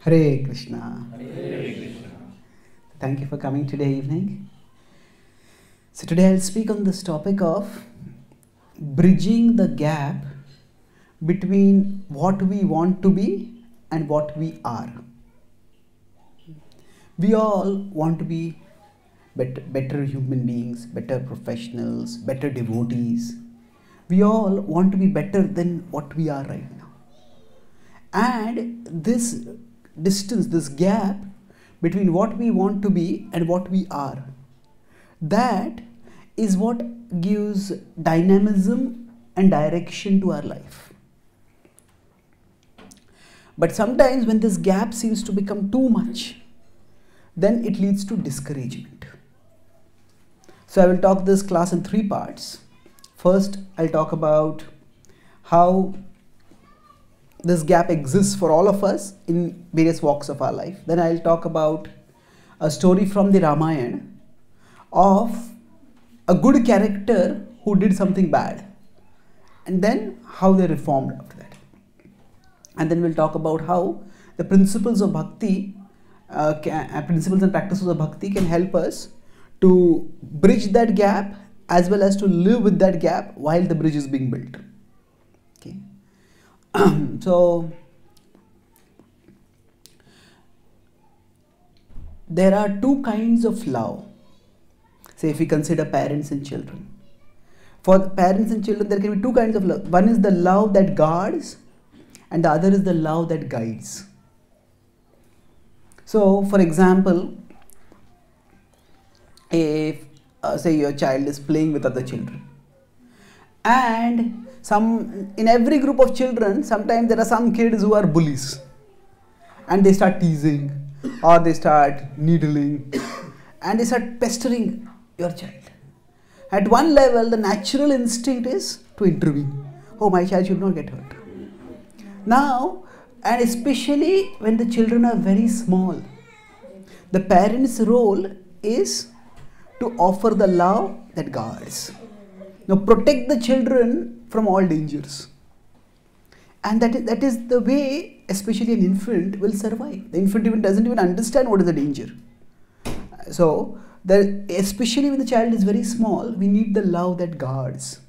Hare Krishna. Hare Krishna. Thank you for coming today evening. So today I'll speak on this topic of bridging the gap between what we want to be and what we are. We all want to be better, better human beings, better professionals, better devotees. We all want to be better than what we are right now. And this distance, this gap between what we want to be and what we are, that is what gives dynamism and direction to our life. But sometimes when this gap seems to become too much, then it leads to discouragement. So I will talk this class in three parts. First, I'll talk about how this gap exists for all of us in various walks of our life. Then I'll talk about a story from the Ramayana of a good character who did something bad and then how they reformed after that. And then we'll talk about how the principles of bhakti, uh, can, uh, principles and practices of bhakti can help us to bridge that gap as well as to live with that gap while the bridge is being built. So there are two kinds of love. Say if we consider parents and children. For parents and children, there can be two kinds of love. One is the love that guards, and the other is the love that guides. So, for example, if uh, say your child is playing with other children, and some in every group of children, sometimes there are some kids who are bullies, and they start teasing, or they start needling, and they start pestering your child. At one level, the natural instinct is to intervene. Oh, my child should not get hurt. Now, and especially when the children are very small, the parent's role is to offer the love that guards. Now, protect the children from all dangers. And that is, that is the way, especially an infant, will survive. The infant even doesn't even understand what is the danger. So, especially when the child is very small, we need the love that guards.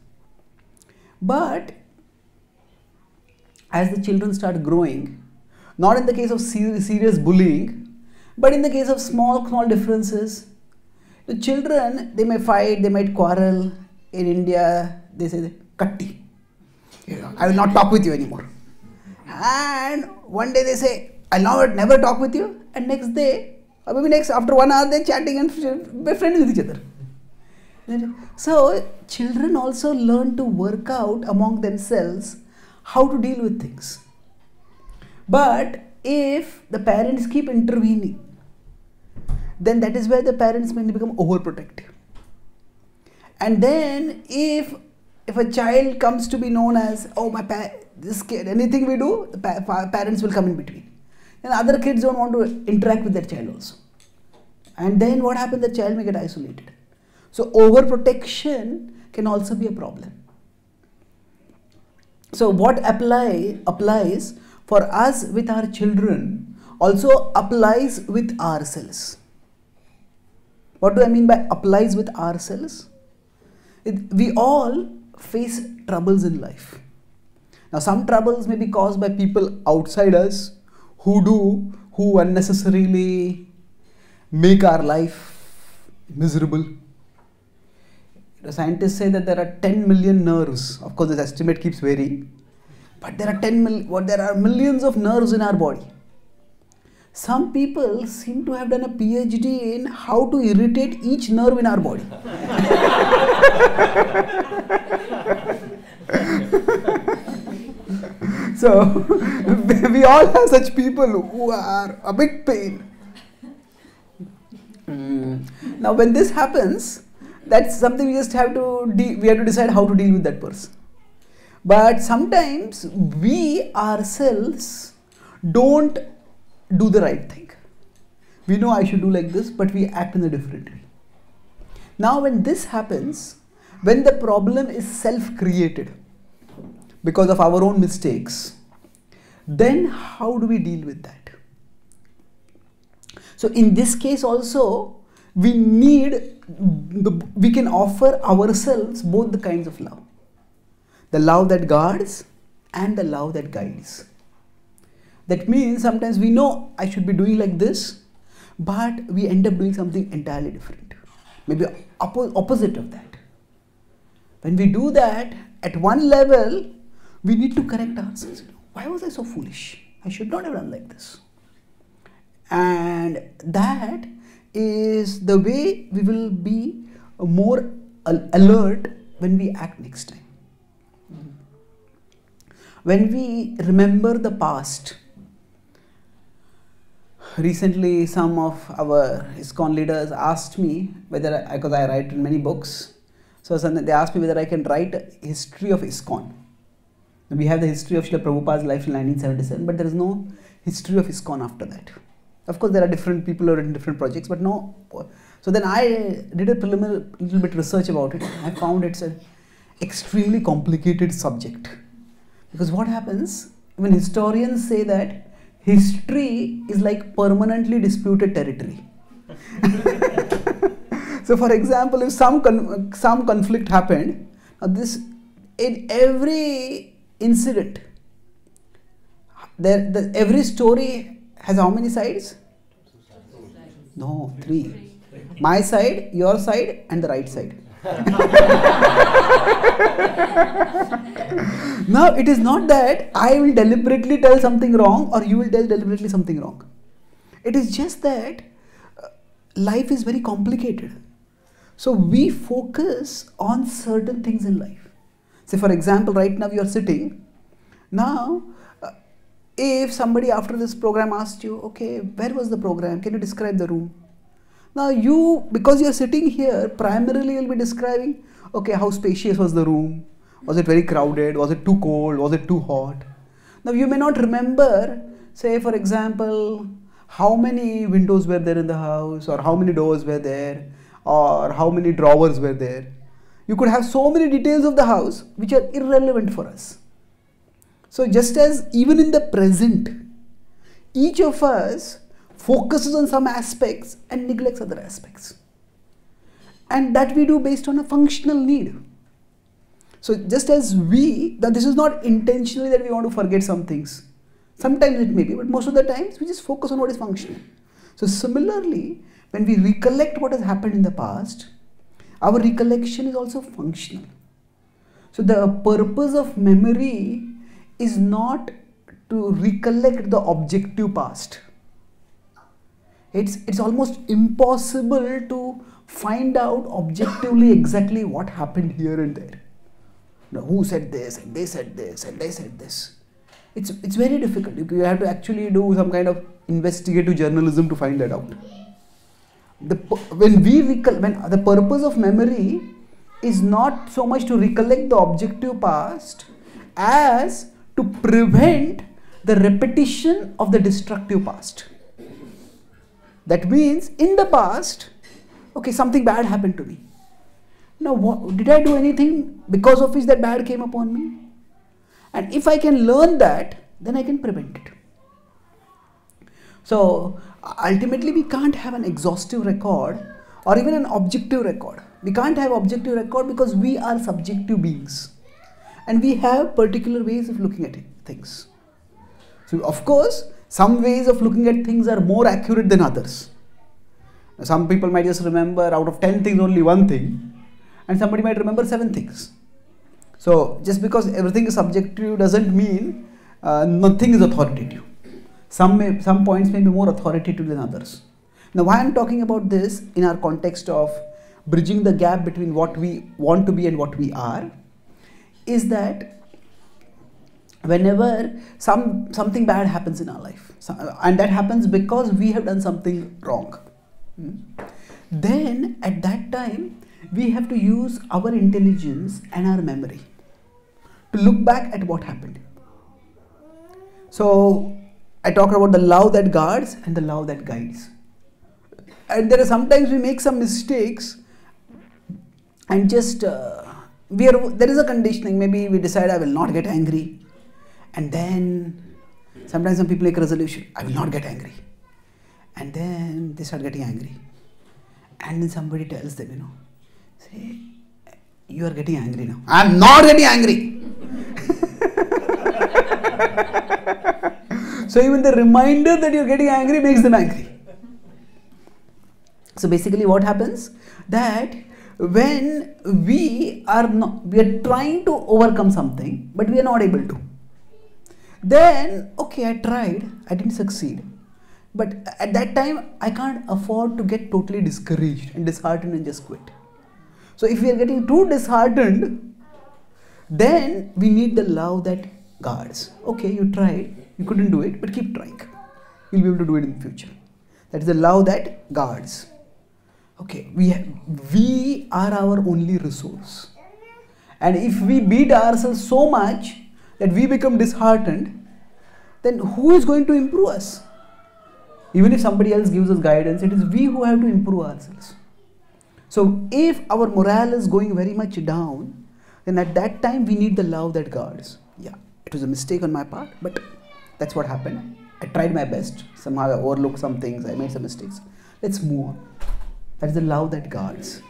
But as the children start growing, not in the case of serious bullying, but in the case of small, small differences, the children they may fight, they might quarrel. In India, they say "katti." I will not talk with you anymore. And one day they say, "I'll never, never talk with you," and next day or maybe next after one hour they're chatting and be friends with each other. So children also learn to work out among themselves how to deal with things. But if the parents keep intervening, then that is where the parents may become overprotective. And then if if a child comes to be known as oh my this kid anything we do the pa- parents will come in between and other kids don't want to interact with their child also. And then what happens? The child may get isolated. So overprotection can also be a problem. So what apply applies for us with our children also applies with ourselves. What do I mean by applies with ourselves? It, we all face troubles in life. Now some troubles may be caused by people outside us who do who unnecessarily make our life miserable. The scientists say that there are 10 million nerves. Of course, this estimate keeps varying, but there are 10 mil- what there are millions of nerves in our body. Some people seem to have done a PhD in how to irritate each nerve in our body. so we all have such people who are a big pain. Mm. Now, when this happens, that's something we just have to we have to decide how to deal with that person. But sometimes we ourselves don't do the right thing. We know I should do like this, but we act in a different way. Now, when this happens, when the problem is self created because of our own mistakes, then how do we deal with that? So in this case also, we need, we can offer ourselves both the kinds of love. The love that guards and the love that guides. That means sometimes we know I should be doing like this, but we end up doing something entirely different. Maybe oppo- opposite of that. When we do that, at one level, we need to correct ourselves. Why was I so foolish? I should not have done like this. And that is the way we will be more alert when we act next time. Mm-hmm. When we remember the past, recently some of our ISKCON leaders asked me whether, because I write in many books, so they asked me whether I can write history of ISKCON. We have the history of Srila Prabhupada's life in 1977, but there is no history of ISKCON after that. Of course, there are different people who are in different projects, but no. So then I did a preliminary little bit research about it. I found it's an extremely complicated subject. Because what happens when historians say that history is like permanently disputed territory. so, for example, if some con- some conflict happened, this in every incident, there the, every story has how many sides? No, three. My side, your side, and the right side. now, it is not that I will deliberately tell something wrong or you will tell deliberately something wrong. It is just that uh, life is very complicated. So, we focus on certain things in life. Say, for example, right now you are sitting. Now, if somebody after this program asked you, okay, where was the program? Can you describe the room? Now you, because you're sitting here, primarily you'll be describing, okay, how spacious was the room? Was it very crowded? Was it too cold? Was it too hot? Now you may not remember, say for example, how many windows were there in the house or how many doors were there or how many drawers were there. You could have so many details of the house which are irrelevant for us. So, just as even in the present, each of us focuses on some aspects and neglects other aspects. And that we do based on a functional need. So, just as we, that this is not intentionally that we want to forget some things. Sometimes it may be, but most of the times we just focus on what is functional. So, similarly, when we recollect what has happened in the past, our recollection is also functional. So, the purpose of memory is not to recollect the objective past. It's, it's almost impossible to find out objectively exactly what happened here and there. Now, who said this and they said this and they said this. It's, it's very difficult. You have to actually do some kind of investigative journalism to find that out. The, when we recall, when the purpose of memory is not so much to recollect the objective past as to prevent the repetition of the destructive past. That means in the past, okay, something bad happened to me. Now, what, did I do anything because of which that bad came upon me? And if I can learn that, then I can prevent it. So, ultimately, we can't have an exhaustive record or even an objective record. We can't have objective record because we are subjective beings and we have particular ways of looking at things. So, of course, some ways of looking at things are more accurate than others. Some people might just remember out of 10 things only one thing, and somebody might remember seven things. So, just because everything is subjective doesn't mean uh, nothing is authoritative. Some, may, some points may be more authoritative than others. Now, why I'm talking about this in our context of bridging the gap between what we want to be and what we are is that whenever some something bad happens in our life and that happens because we have done something wrong hmm, then at that time we have to use our intelligence and our memory to look back at what happened. So i talked about the love that guards and the love that guides. And there are sometimes we make some mistakes and just uh, we are there is a conditioning maybe we decide i will not get angry and then sometimes some people make a resolution i will not get angry and then they start getting angry. And then somebody tells them, you know, say, you are getting angry now. I am not getting angry. so even the reminder that you're getting angry makes them angry. So basically what happens that when we are not we are trying to overcome something but we are not able to then okay i tried. I didn't succeed. But at that time i can't afford to get totally discouraged and disheartened and just quit. So if we are getting too disheartened then we need the love that guards. Okay you tried. You couldn't do it but keep trying. You'll be able to do it in the future. That is the love that guards. Okay we we are our only resource. And if we beat ourselves so much that we become disheartened then who is going to improve us? Even if somebody else gives us guidance it is we who have to improve ourselves. So if our morale is going very much down then at that time we need the love that guards. Yeah it was a mistake on my part but that's what happened. I tried my best. Somehow i overlooked some things. I made some mistakes. Let's move on. That is the love that guards.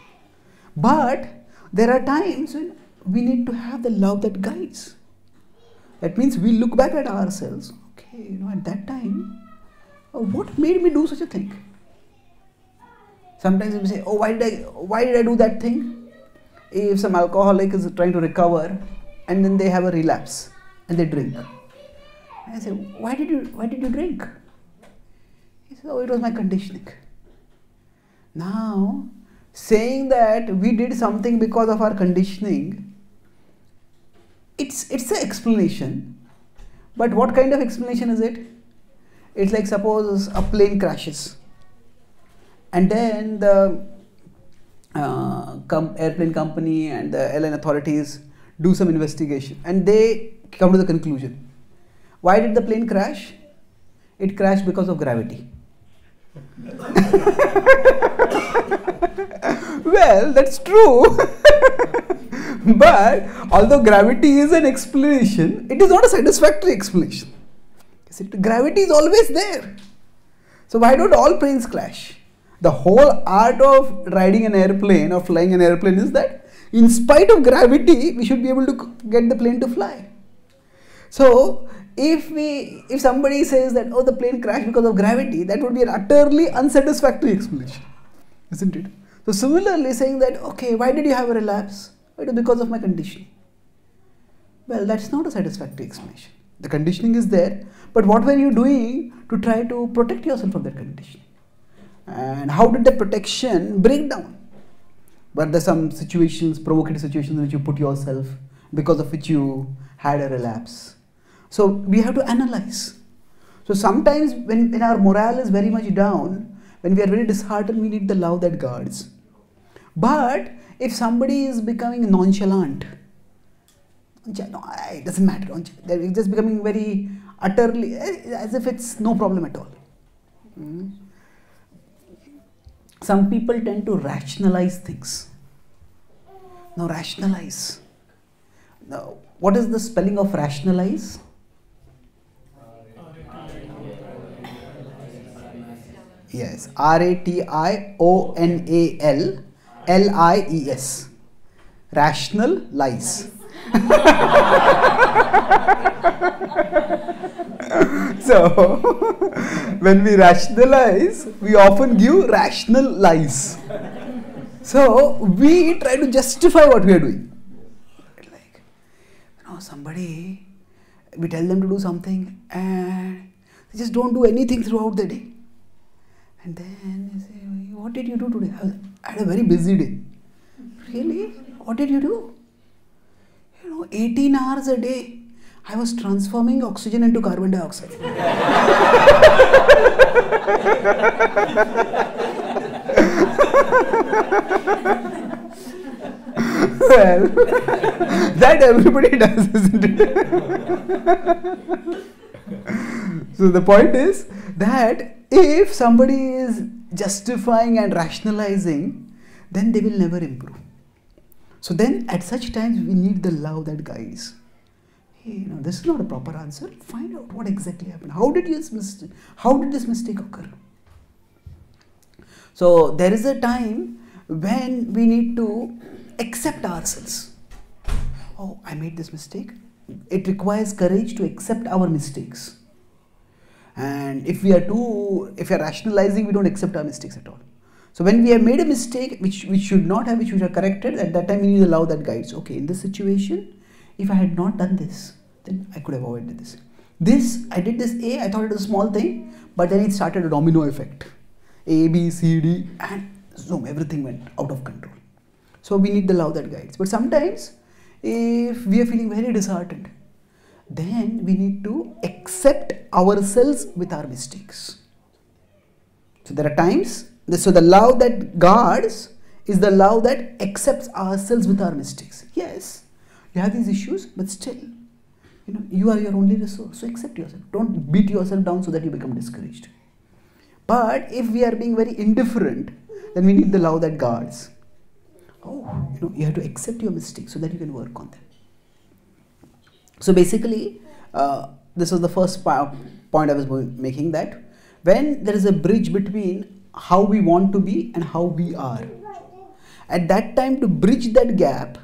But there are times when we need to have the love that guides. That means we look back at ourselves. Okay, you know, at that time, uh, what made me do such a thing? Sometimes we say, "Oh, why did I? Why did I do that thing?" If some alcoholic is trying to recover, and then they have a relapse and they drink, I say, "Why did you? Why did you drink?" He says, "Oh, it was my conditioning." Now, saying that we did something because of our conditioning, it's it's an explanation. But what kind of explanation is it? It's like suppose a plane crashes, and then the uh, com- airplane company and the airline authorities do some investigation, and they come to the conclusion: why did the plane crash? It crashed because of gravity well, that's true. but although gravity is an explanation, it is not a satisfactory explanation. Gravity is always there. So why don't all planes crash? The whole art of riding an airplane or flying an airplane is that in spite of gravity, we should be able to get the plane to fly. So if we if somebody says that oh the plane crashed because of gravity that would be an utterly unsatisfactory explanation isn't it so similarly saying that okay why did you have a relapse it is because of my conditioning well that's not a satisfactory explanation. The conditioning is there but what were you doing to try to protect yourself from that conditioning? And how did the protection break down? Were there some situations provocative situations in which you put yourself because of which you had a relapse? So we have to analyze. So sometimes when, when our morale is very much down, when we are very disheartened, we need the love that guards. But if somebody is becoming nonchalant, no, it doesn't matter. They're just becoming very utterly eh, as if it's no problem at all. Mm. Some people tend to rationalize things. Now, rationalize. Now, what is the spelling of rationalize? Yes, R A T I O N A L L I E S. Rational lies. so, when we rationalize, we often give rational lies. So, we try to justify what we are doing. Like, you know, somebody, we tell them to do something and they just don't do anything throughout the day. And then you say, What did you do today? I had a very busy day. Really? What did you do? You know, 18 hours a day. I was transforming oxygen into carbon dioxide. well, that everybody does, isn't it? so the point is that if somebody is justifying and rationalizing, then they will never improve. So then at such times we need the love that guides. Hey, you know, this is not a proper answer. Find out what exactly happened. How did this mistake, how did this mistake occur? So there is a time when we need to accept ourselves. Oh, I made this mistake. It requires courage to accept our mistakes. And if we are too, if we are rationalizing, we don't accept our mistakes at all. So when we have made a mistake, which which should not have, which we have corrected, at that time we need to allow that guides. Okay, in this situation, if I had not done this, then I could have avoided this. This, I did this A, I thought it was a small thing, but then it started a domino effect. A, B, C, D, and zoom, everything went out of control. So we need the love that guides. But sometimes, if we are feeling very disheartened, then we need to accept ourselves with our mistakes. So there are times, so the love that guards is the love that accepts ourselves with our mistakes. Yes, you have these issues, but still, you know, you are your only resource. So accept yourself. Don't beat yourself down so that you become discouraged. But if we are being very indifferent, then we need the love that guards. Oh, you know, you have to accept your mistakes so that you can work on them. So basically, uh, this was the first point I was making that when there is a bridge between how we want to be and how we are, at that time to bridge that gap,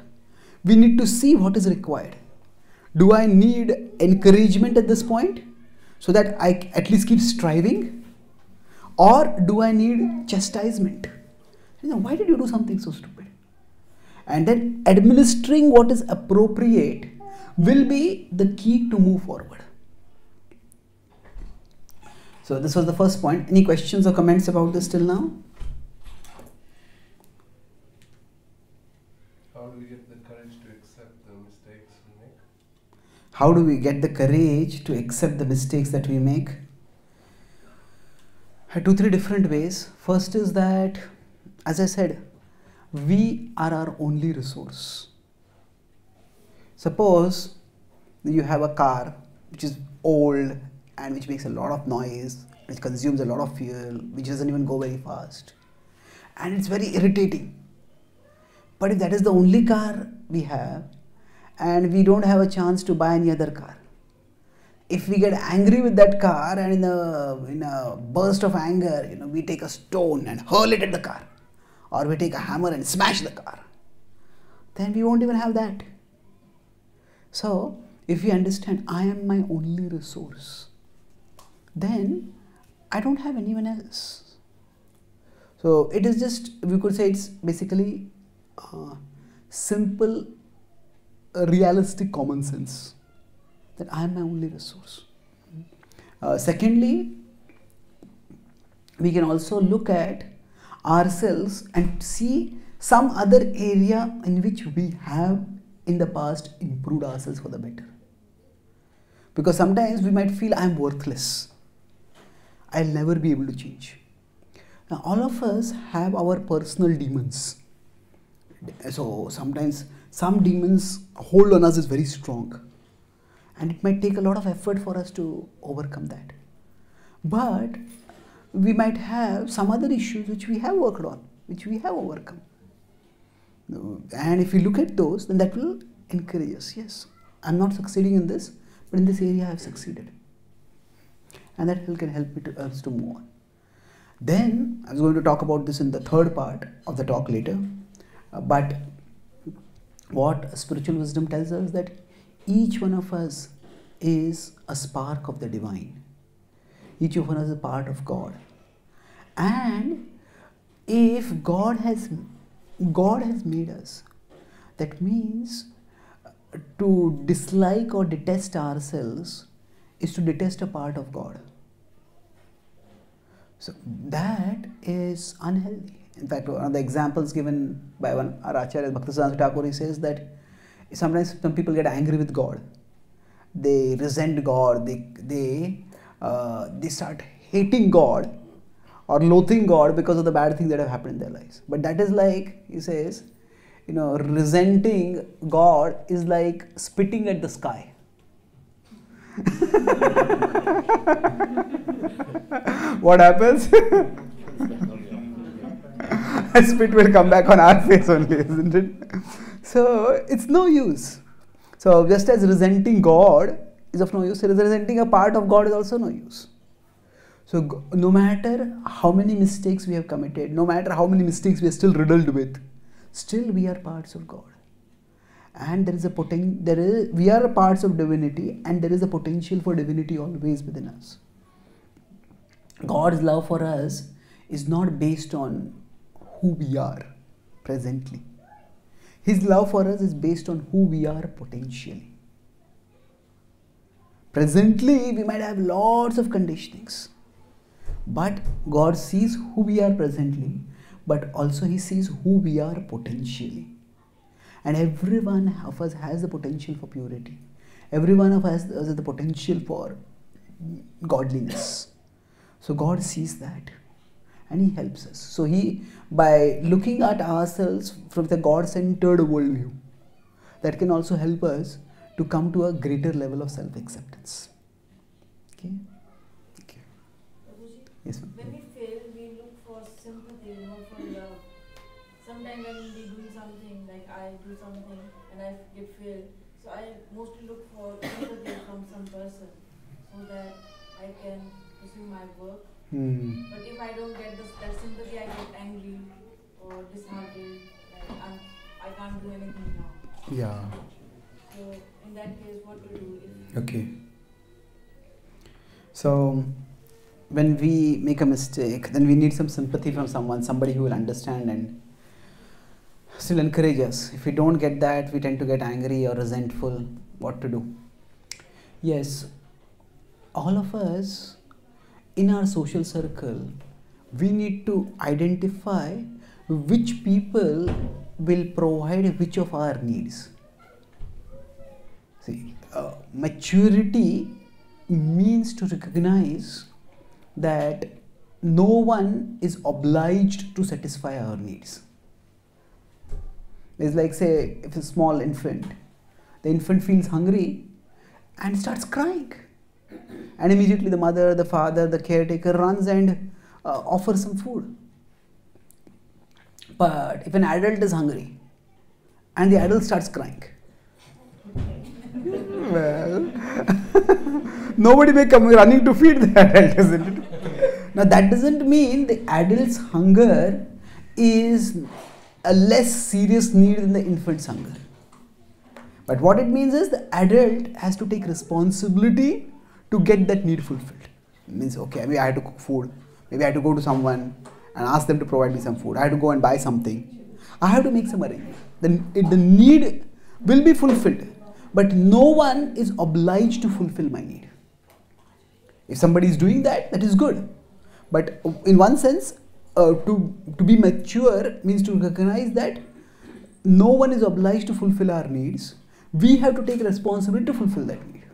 we need to see what is required. Do I need encouragement at this point so that I at least keep striving? Or do I need chastisement? You know, why did you do something so stupid? And then administering what is appropriate will be the key to move forward. So this was the first point. Any questions or comments about this till now? How do we get the courage to accept the mistakes we make? How do we get the courage to accept the mistakes that we make? Two, three different ways. First is that, as I said, we are our only resource. Suppose you have a car which is old and which makes a lot of noise, which consumes a lot of fuel, which doesn't even go very fast, and it's very irritating. But if that is the only car we have, and we don't have a chance to buy any other car, if we get angry with that car and in a, in a burst of anger, you know, we take a stone and hurl it at the car, or we take a hammer and smash the car, then we won't even have that. So, if we understand I am my only resource, then I don't have anyone else. So, it is just, we could say it's basically uh, simple, uh, realistic common sense that I am my only resource. Uh, secondly, we can also look at ourselves and see some other area in which we have in the past improved ourselves for the better. Because sometimes we might feel I am worthless. I'll never be able to change. Now, all of us have our personal demons. So, sometimes some demons hold on us is very strong, and it might take a lot of effort for us to overcome that. But we might have some other issues which we have worked on, which we have overcome. And if we look at those, then that will encourage us. Yes, I'm not succeeding in this, but in this area I have succeeded. And that can help me to us to move on. Then I was going to talk about this in the third part of the talk later. Uh, but what spiritual wisdom tells us that each one of us is a spark of the divine. Each of us is a part of God. And if God has God has made us. That means to dislike or detest ourselves is to detest a part of God. So that is unhealthy. In fact, one of the examples given by one Acharya Bhaktisiddhanta Thakur, he says that sometimes some people get angry with God. They resent God. They they uh, they start hating God or loathing God because of the bad things that have happened in their lives. But that is like, he says, you know, resenting God is like spitting at the sky. what happens? A spit will come back on our face only, isn't it? So it's no use. So just as resenting God is of no use, resenting a part of God is also no use. So no matter how many mistakes we have committed, no matter how many mistakes we are still riddled with, still we are parts of God. And there is a poten- there is we are parts of divinity, and there is a potential for divinity always within us. God's love for us is not based on who we are presently. His love for us is based on who we are potentially. Presently, we might have lots of conditionings, but God sees who we are presently, but also He sees who we are potentially. And every one of us has the potential for purity. Every one of us has the potential for godliness. So God sees that and He helps us. So He, by looking at ourselves from the God centered worldview, that can also help us to come to a greater level of self acceptance. Okay? okay. Prabhuji, Yes, ma'am. When we fail, we look for sympathy, not for love. Sometimes when we do something, like I do something and I get failed, so I mostly look for sympathy from some person so that I can pursue my work. Hmm. But if I don't get this, that sympathy, I get angry or disheartened. Like I'm, I can't do anything now. Yeah. So in that case, what to do Okay. So, when we make a mistake, then we need some sympathy from someone, somebody who will understand and still encourage us. If we don't get that, we tend to get angry or resentful. What to do? Yes, all of us in our social circle, we need to identify which people will provide which of our needs. See, uh, maturity means to recognize that no one is obliged to satisfy our needs. It's like, say, if a small infant, the infant feels hungry and starts crying. And immediately the mother, the father, the caretaker runs and uh, offers some food. But if an adult is hungry and the adult starts crying, well, nobody may come running to feed the adult, isn't it? Now, that doesn't mean the adult's hunger is a less serious need than the infant's hunger. But what it means is the adult has to take responsibility to get that need fulfilled. It means, okay, maybe I had to cook food, maybe I had to go to someone and ask them to provide me some food, I had to go and buy something. I have to make some arrangement. Then the need will be fulfilled, but no one is obliged to fulfill my need. If somebody is doing that, that is good. But in one sense, uh, to, to be mature means to recognize that no one is obliged to fulfill our needs. We have to take responsibility to fulfill that need.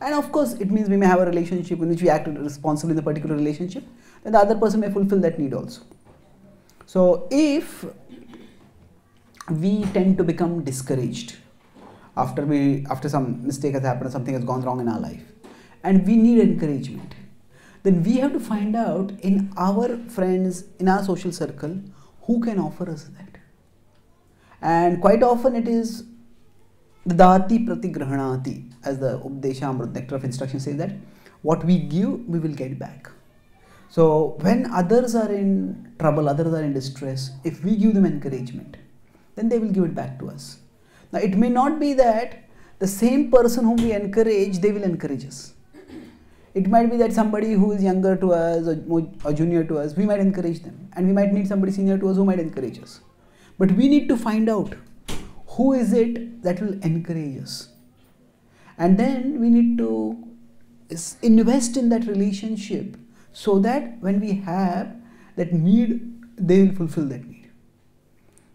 And of course, it means we may have a relationship in which we act responsibly in the particular relationship, then the other person may fulfill that need also. So, if we tend to become discouraged after we after some mistake has happened, something has gone wrong in our life, and we need encouragement, then we have to find out in our friends, in our social circle, who can offer us that. And quite often it is the dati pratigrahanati, as the Updeshamrut nectar of instruction says that what we give, we will get back. So when others are in trouble, others are in distress, if we give them encouragement, then they will give it back to us. Now it may not be that the same person whom we encourage, they will encourage us. It might be that somebody who is younger to us or, more, or junior to us, we might encourage them, and we might need somebody senior to us who might encourage us. But we need to find out who is it that will encourage us, and then we need to invest in that relationship so that when we have that need, they will fulfill that need.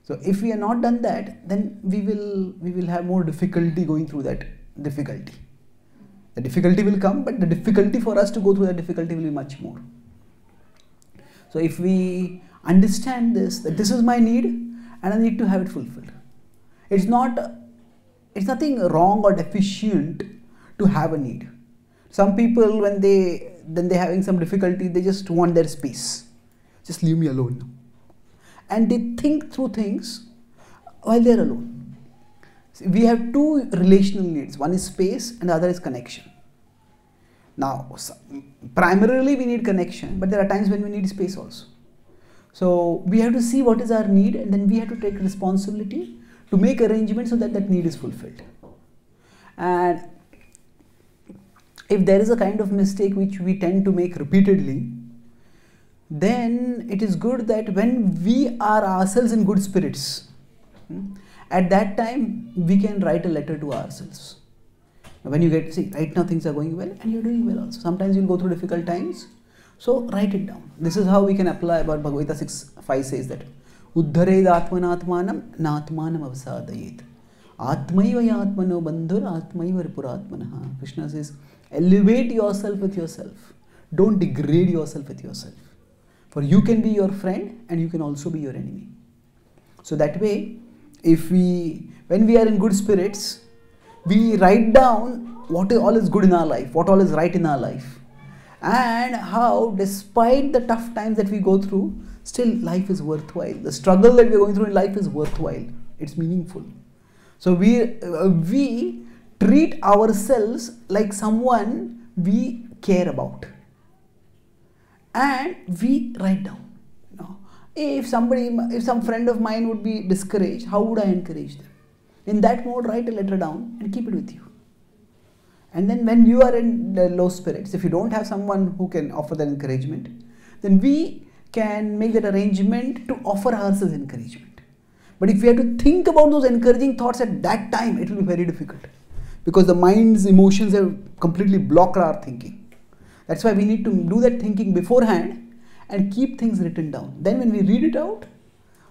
So if we have not done that, then we will we will have more difficulty going through that difficulty. The difficulty will come, but the difficulty for us to go through that difficulty will be much more. So if we understand this, that this is my need and I need to have it fulfilled. It's not it's nothing wrong or deficient to have a need. Some people when they then they're having some difficulty, they just want their space. Just leave me alone. And they think through things while they're alone. See, we have two relational needs. One is space and the other is connection. Now, primarily we need connection, but there are times when we need space also. So we have to see what is our need, and then we have to take responsibility to make arrangements so that that need is fulfilled. And if there is a kind of mistake which we tend to make repeatedly, then it is good that when we are ourselves in good spirits, hmm, at that time we can write a letter to ourselves. When you get, see, right now things are going well and you're doing well also. Sometimes you'll go through difficult times, so write it down. This is how we can apply what Bhagavad Gita 6 5 says that Uddhared atmanatmanam natmanam avsadayet. Atmaiva yatmano bandhur atmaiva ripuratmanaha. Krishna says, elevate yourself with yourself. Don't degrade yourself with yourself. For you can be your friend and you can also be your enemy. So that way, if we, when we are in good spirits, we write down what all is good in our life, what all is right in our life, and how, despite the tough times that we go through, still life is worthwhile. The struggle that we are going through in life is worthwhile. It's meaningful. So we uh, we treat ourselves like someone we care about, and we write down. If somebody, if some friend of mine would be discouraged, how would I encourage them? In that mode, write a letter down and keep it with you. And then when you are in low spirits, if you don't have someone who can offer that encouragement, then we can make that arrangement to offer ourselves encouragement. But if we have to think about those encouraging thoughts at that time, it will be very difficult because the mind's emotions have completely blocked our thinking. That's why we need to do that thinking beforehand and keep things written down. Then, when we read it out,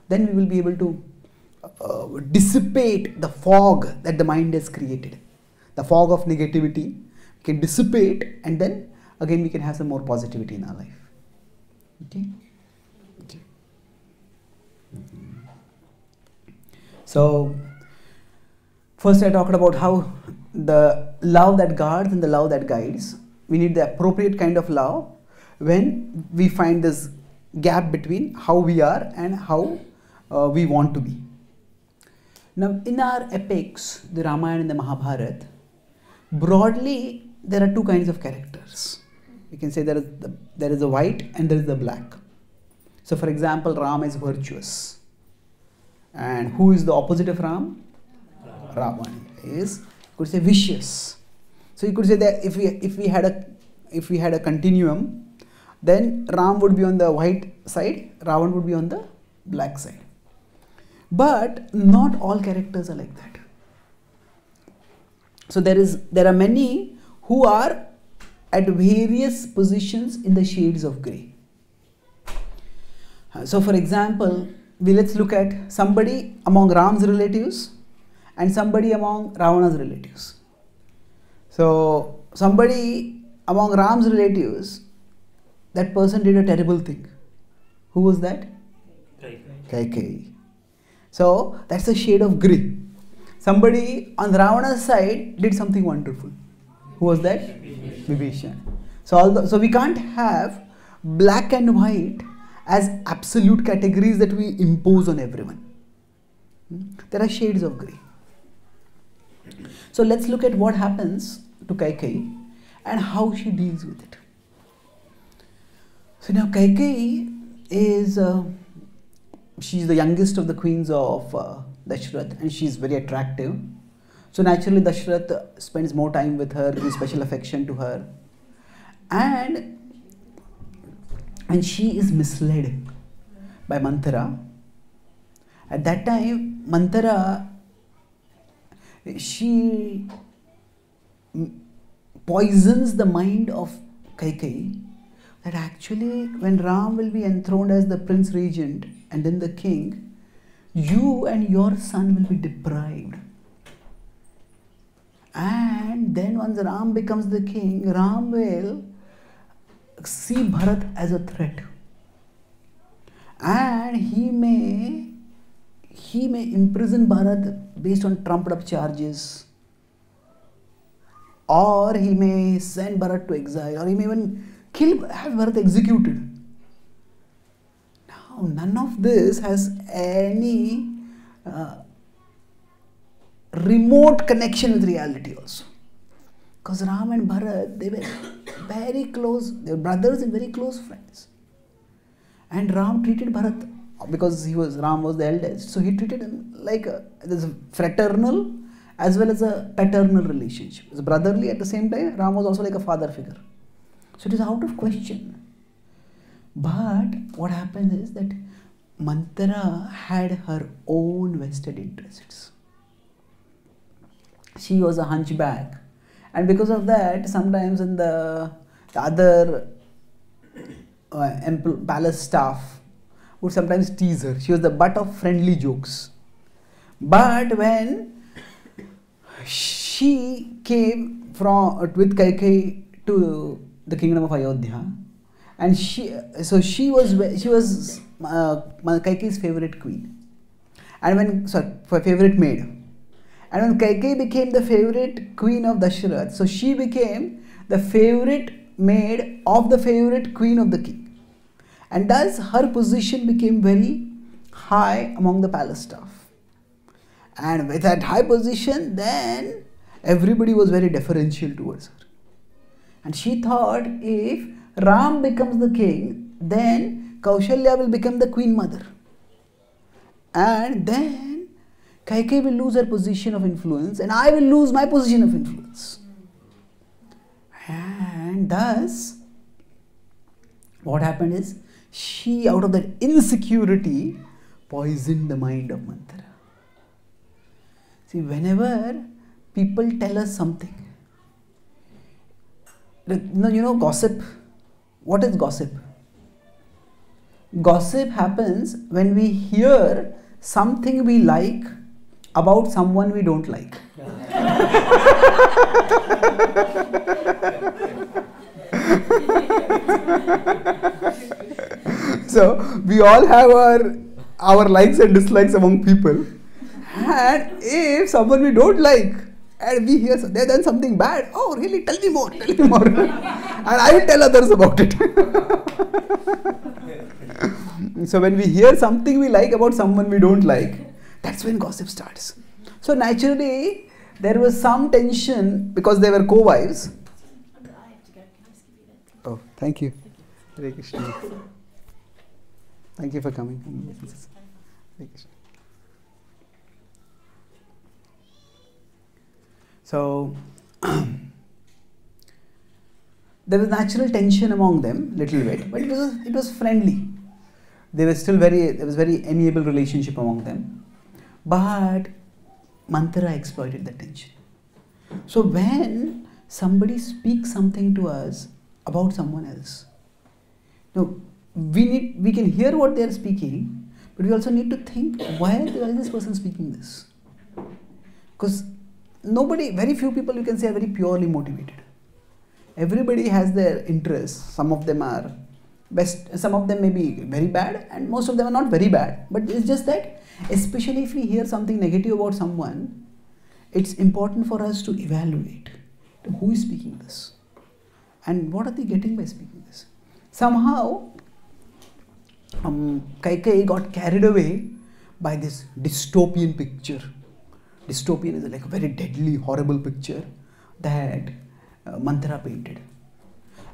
then we will be able to uh, dissipate the fog that the mind has created. The fog of negativity we can dissipate, and then again we can have some more positivity in our life. Okay. okay. So, first I talked about how the love that guards and the love that guides. We need the appropriate kind of love when we find this gap between how we are and how uh, we want to be. Now, in our epics, the Ramayana and the Mahabharata, broadly there are two kinds of characters. We can say there is the, there is the white and there is the black. So, for example, Ram is virtuous, and who is the opposite of Ram? Ravan is could say vicious. So you could say that if we if we had a if we had a continuum, then Ram would be on the white side, Ravan would be on the black side. But not all characters are like that. So there is there are many who are at various positions in the shades of grey. Uh, So for example, we let's look at somebody among Ram's relatives and somebody among Ravana's relatives. So somebody among Ram's relatives, that person did a terrible thing. Who was that? Kaikeyi. So that's a shade of grey. Somebody on Ravana's side did something wonderful. Who was that? Vibhishan. So, although, so we can't have black and white as absolute categories that we impose on everyone. Hmm? There are shades of grey. So let's look at what happens to Kaikeyi and how she deals with it. So now Kaikeyi is uh, she's the youngest of the queens of uh, Dashrath and she's very attractive. So naturally Dashrath spends more time with her, gives special affection to her, and and she is misled by Manthara. At that time, Manthara she poisons the mind of Kaikeyi that actually when Ram will be enthroned as the prince regent and then the king, you and your son will be deprived. And then once Ram becomes the king, Ram will see Bharat as a threat. And he may he may imprison Bharat based on trumped up charges. Or he may send Bharat to exile, or he may even kill have Bharat executed. Now none of this has any uh, remote connection with reality also. Because Ram and Bharat, they were very close, they were brothers and very close friends. And Ram treated Bharat because he was Ram was the eldest, so he treated him like a, fraternal as well as a paternal relationship. Brotherly at the same time. Ram was also like a father figure. So it is out of question. But what happens is that Manthara had her own vested interests. She was a hunchback, and because of that, sometimes in the, the other uh, palace staff would sometimes tease her. She was the butt of friendly jokes. But when she came from with Kaikai to the kingdom of Ayodhya, and she so she was she was uh, Kaikai's favorite queen, and when sorry favorite maid, and when Kaikai became the favorite queen of Dasharath, so she became the favorite maid of the favorite queen of the king, and thus her position became very high among the palace staff. And with that high position, then everybody was very deferential towards her. And she thought if Ram becomes the king, then Kaushalya will become the queen mother. And then Kaikai will lose her position of influence, and I will lose my position of influence. And thus, what happened is she, out of that insecurity, poisoned the mind of Manthara. See, whenever people tell us something, no, you know, gossip. What is gossip? Gossip happens when we hear something we like about someone we don't like. so we all have our our likes and dislikes among people and if someone we don't like and we hear they've done something bad. Oh really? Tell me more tell me more. And i will tell others about it. So when we hear something we like about someone we don't like that's when gossip starts. So naturally there was some tension because they were co-wives. Oh thank you. Hare Krishna. Thank you for coming. Hare Krishna. So there was natural tension among them, little bit, but it was it was friendly. They were still very there was very amiable relationship among them, but Manthara exploited the tension. So when somebody speaks something to us about someone else, now we need we can hear what they are speaking, but we also need to think why, why is this person speaking this? Because nobody, very few people you can say are very purely motivated. Everybody has their interests. Some of them are best, some of them may be very bad, and most of them are not very bad. But it's just that, especially if we hear something negative about someone, it's important for us to evaluate who is speaking this and what are they getting by speaking this. Somehow, um, Kaikai got carried away by this dystopian picture dystopian is like a very deadly, horrible picture that uh, Manthara painted.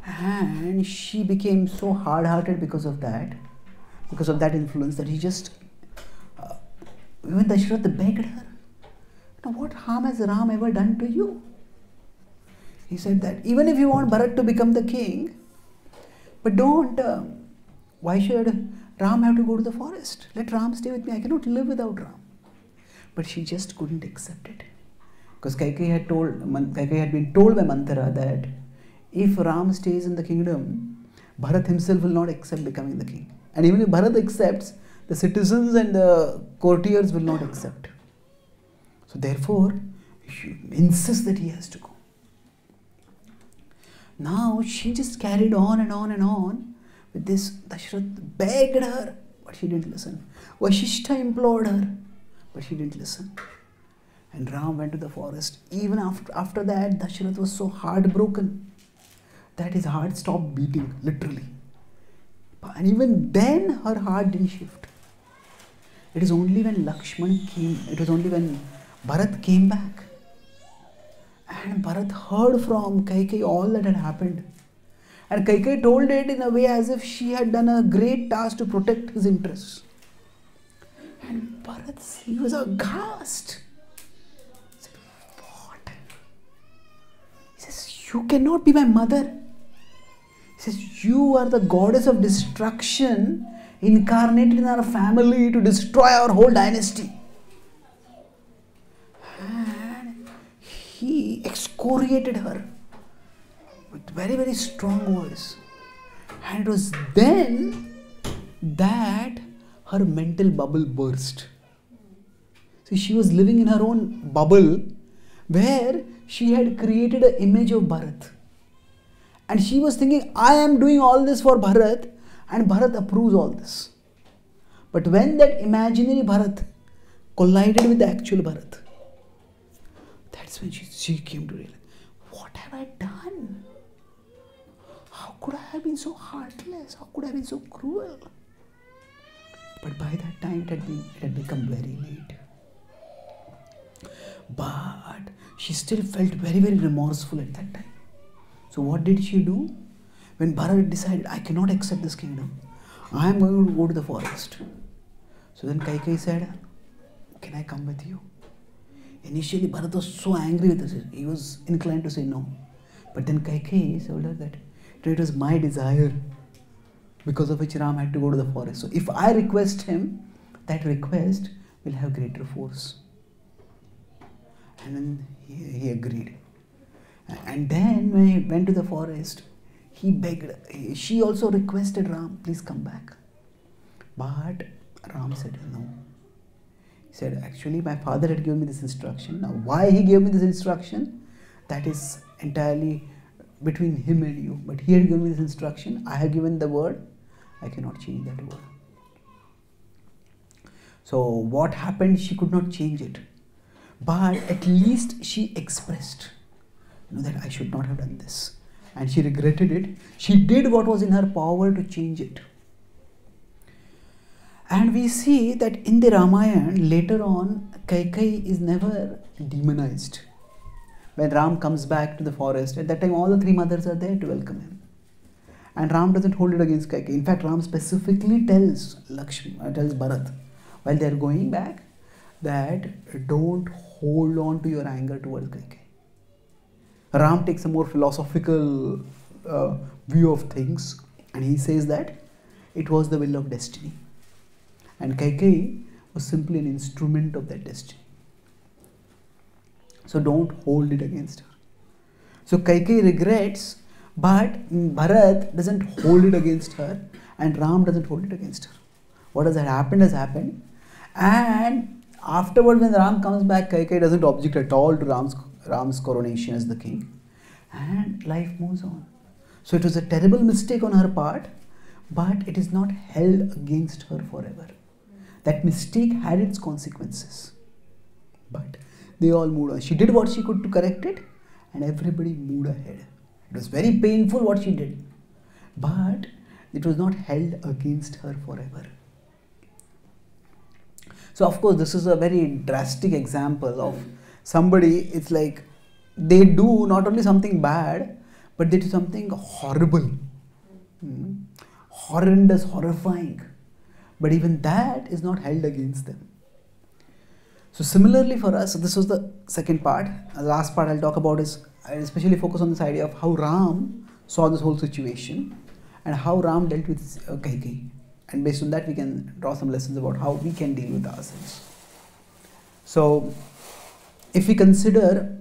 And she became so hard hearted because of that, because of that influence, that he just, uh, even Dashrath begged her, Now, what harm has Ram ever done to you? He said that even if you want Bharat to become the king, but don't, uh, why should Ram have to go to the forest? Let Ram stay with me. I cannot live without Ram but she just couldn't accept it because Kaikai had told Kaikai had been told by Manthara that if Ram stays in the kingdom, Bharat himself will not accept becoming the king, and even if Bharat accepts, the citizens and the courtiers will not accept. So therefore, she insists that he has to go. Now she just carried on and on and on with this. Dashrath begged her, but she didn't listen. Vashishta implored her, but she didn't listen. And Ram went to the forest. Even after, after that, Dasharath was so heartbroken that his heart stopped beating, literally. And even then, her heart didn't shift. It is only when Lakshman came, it was only when Bharat came back. And Bharat heard from Kaikai all that had happened. And Kaikai told it in a way as if she had done a great task to protect his interests. And Bharat, he was aghast. He said, What? He says, You cannot be my mother. He says, You are the goddess of destruction incarnated in our family to destroy our whole dynasty. And he excoriated her with very, very strong words. And it was then that her mental bubble burst. See, she was living in her own bubble where she had created an image of Bharat. And she was thinking, I am doing all this for Bharat, and Bharat approves all this. But when that imaginary Bharat collided with the actual Bharat, that's when she, she came to realize, what have I done? How could I have been so heartless? How could I have been so cruel? But by that time, it had, been, it had become very late. But she still felt very, very remorseful at that time. So, what did she do? When Bharat decided, I cannot accept this kingdom, I am going to go to the forest. So then Kaikai said, Can I come with you? Initially, Bharat was so angry with this. He was inclined to say no. But then Kaikai told her that it was my desire because of which Ram had to go to the forest. So if I request him, that request will have greater force. And then he, he agreed. And then when he went to the forest, he begged, she also requested Ram, please come back. But Ram said no. He said, actually, my father had given me this instruction. Now, why he gave me this instruction, that is entirely between him and you. But he had given me this instruction. I have given the word. I cannot change that word. So, what happened? She could not change it. But at least she expressed you know, that I should not have done this. And she regretted it. She did what was in her power to change it. And we see that in the Ramayana, later on, Kaikai is never demonized. When Ram comes back to the forest, at that time all the three mothers are there to welcome him. And Ram doesn't hold it against Kaikai. In fact, Ram specifically tells Lakshmi, uh, tells Bharat, while they are going back, that don't hold on to your anger towards Kaikai. Ram takes a more philosophical uh, view of things and he says that it was the will of destiny. And Kaikai was simply an instrument of that destiny. So don't hold it against her. So Kaikai regrets, but Bharat doesn't hold it against her, and Ram doesn't hold it against her. What has happened has happened, and afterward, when Ram comes back, Kaikai doesn't object at all to Ram's Ram's coronation as the king, and life moves on. So it was a terrible mistake on her part, but it is not held against her forever. That mistake had its consequences, but they all moved on. She did what she could to correct it, and everybody moved ahead. It was very painful what she did, but it was not held against her forever. So, of course, this is a very drastic example of somebody, it's like they do not only something bad, but they do something horrible, mm, horrendous, horrifying. But even that is not held against them. So similarly for us, this was the second part. The last part I'll talk about is I especially focus on this idea of how Ram saw this whole situation and how Ram dealt with uh, Kaikai. And based on that, we can draw some lessons about how we can deal with ourselves. So, if we consider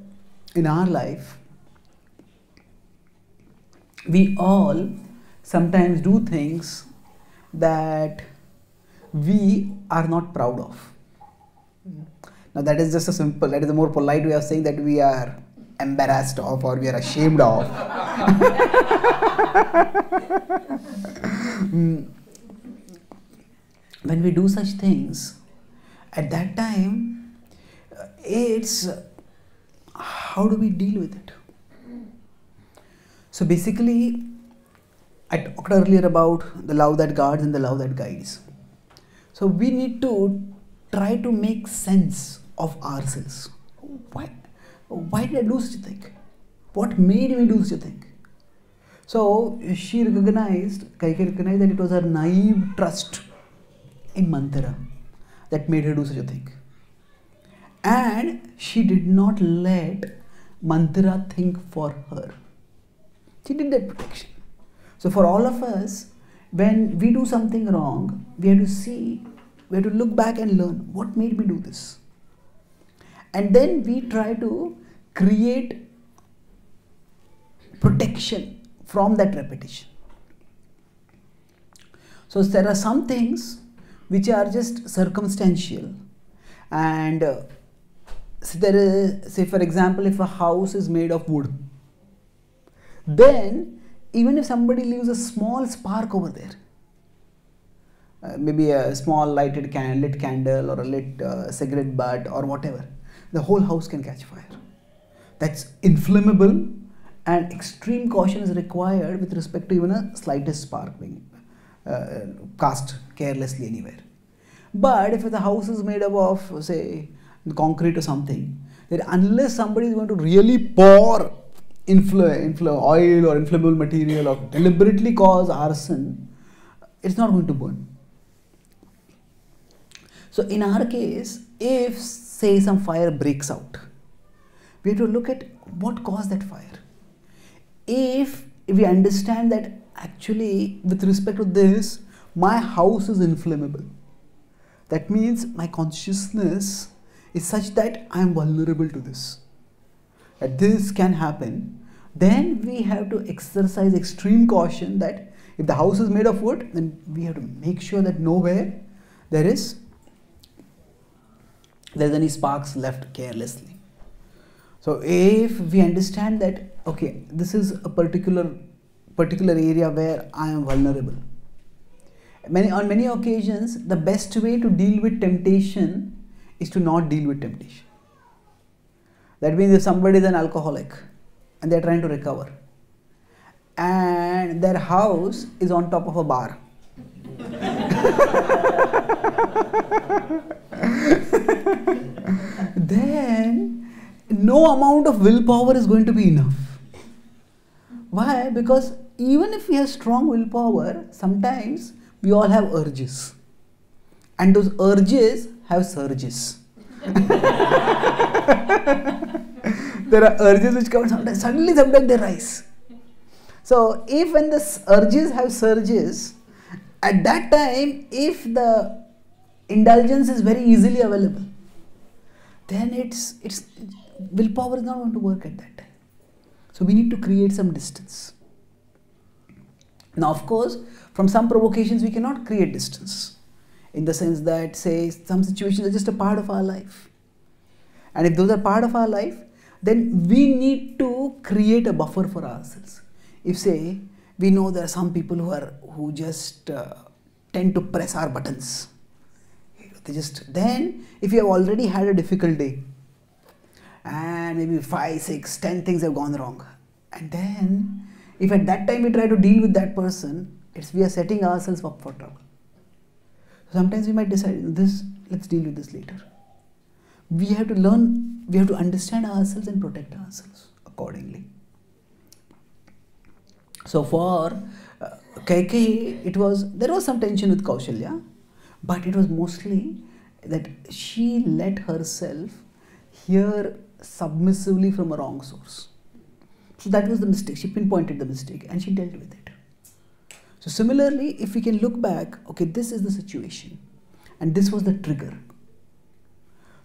in our life, we all sometimes do things that we are not proud of. Now, that is just a simple, that is a more polite way of saying that we are embarrassed of or we are ashamed of. Mm. when we do such things, at that time, uh, it's how do we deal with it? So basically, I talked earlier about the love that guards and the love that guides. So we need to try to make sense of ourselves. Why, why did I do such a thing? What made me do such a thing? So she recognized, Kaikeyi recognized that it was her naive trust in Manthara that made her do such a thing. And she did not let Manthara think for her. She did that protection. So for all of us, when we do something wrong, we have to see, we have to look back and learn what made me do this. And then we try to create protection from that repetition. So there are some things which are just circumstantial and uh, so there is say for example if a house is made of wood then even if somebody leaves a small spark over there uh, maybe a small lighted can lit candle or a lit uh, cigarette butt or whatever the whole house can catch fire. That's inflammable and extreme caution is required with respect to even a slightest spark being uh, cast carelessly anywhere. But if the house is made up of say concrete or something then unless somebody is going to really pour infl- infl- oil or inflammable material or deliberately cause arson it's not going to burn so in our case if say some fire breaks out we have to look at what caused that fire. If we understand that actually with respect to this my house is inflammable that means my consciousness is such that i am vulnerable to this. That this can happen then we have to exercise extreme caution that if the house is made of wood then we have to make sure that nowhere there is there's any sparks left carelessly. So if we understand that okay this is a particular particular area where i am vulnerable. Many on many occasions the best way to deal with temptation is to not deal with temptation. That means if somebody is an alcoholic and they're trying to recover and their house is on top of a bar then no amount of willpower is going to be enough. Why? Because even if we have strong willpower, sometimes we all have urges. And those urges have surges. there are urges which come sometimes, suddenly, sometimes they rise. So, if when the urges have surges, at that time, if the indulgence is very easily available, then it's it's willpower is not going to work at that time. So we need to create some distance. Now, of course, from some provocations we cannot create distance, in the sense that say some situations are just a part of our life, and if those are part of our life, then we need to create a buffer for ourselves. If say we know there are some people who are who just uh, tend to press our buttons they just then if you have already had a difficult day and maybe five six ten things have gone wrong and then if at that time we try to deal with that person it's we are setting ourselves up for trouble. Sometimes we might decide this let's deal with this later. We have to learn we have to understand ourselves and protect ourselves accordingly. So for uh, it was there was some tension with Kaushalya, but it was mostly that she let herself hear submissively from a wrong source. So that was the mistake. She pinpointed the mistake and she dealt with it. So similarly, if we can look back, okay, this is the situation, and this was the trigger.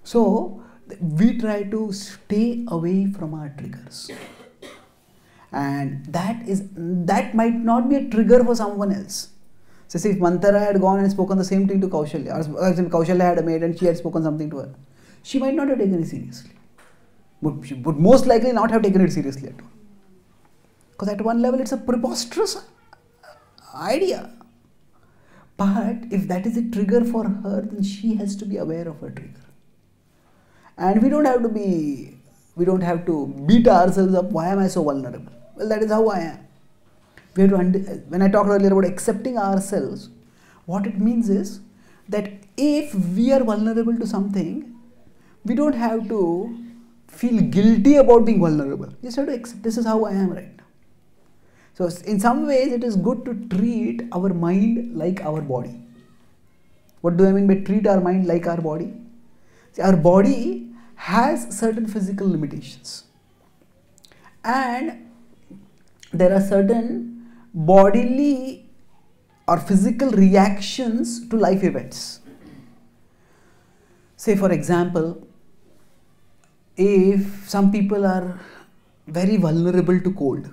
So we try to stay away from our triggers and that is that might not be a trigger for someone else. So see if Manthara had gone and spoken the same thing to Kaushalya, or Kaushalya had a maid and she had spoken something to her, she might not have taken it seriously. But she would most likely not have taken it seriously at all. Because at one level it's a preposterous uh, idea. But if that is a trigger for her, then she has to be aware of her trigger. And we don't have to be, we don't have to beat ourselves up. Why am I so vulnerable? Well, that is how I am. We have to when I talked earlier about accepting ourselves, what it means is that if we are vulnerable to something, we don't have to feel guilty about being vulnerable. Just have to accept this is how I am right now. So, in some ways, it is good to treat our mind like our body. What do I mean by treat our mind like our body? See, our body has certain physical limitations, and there are certain bodily or physical reactions to life events. Say, for example, if some people are very vulnerable to cold,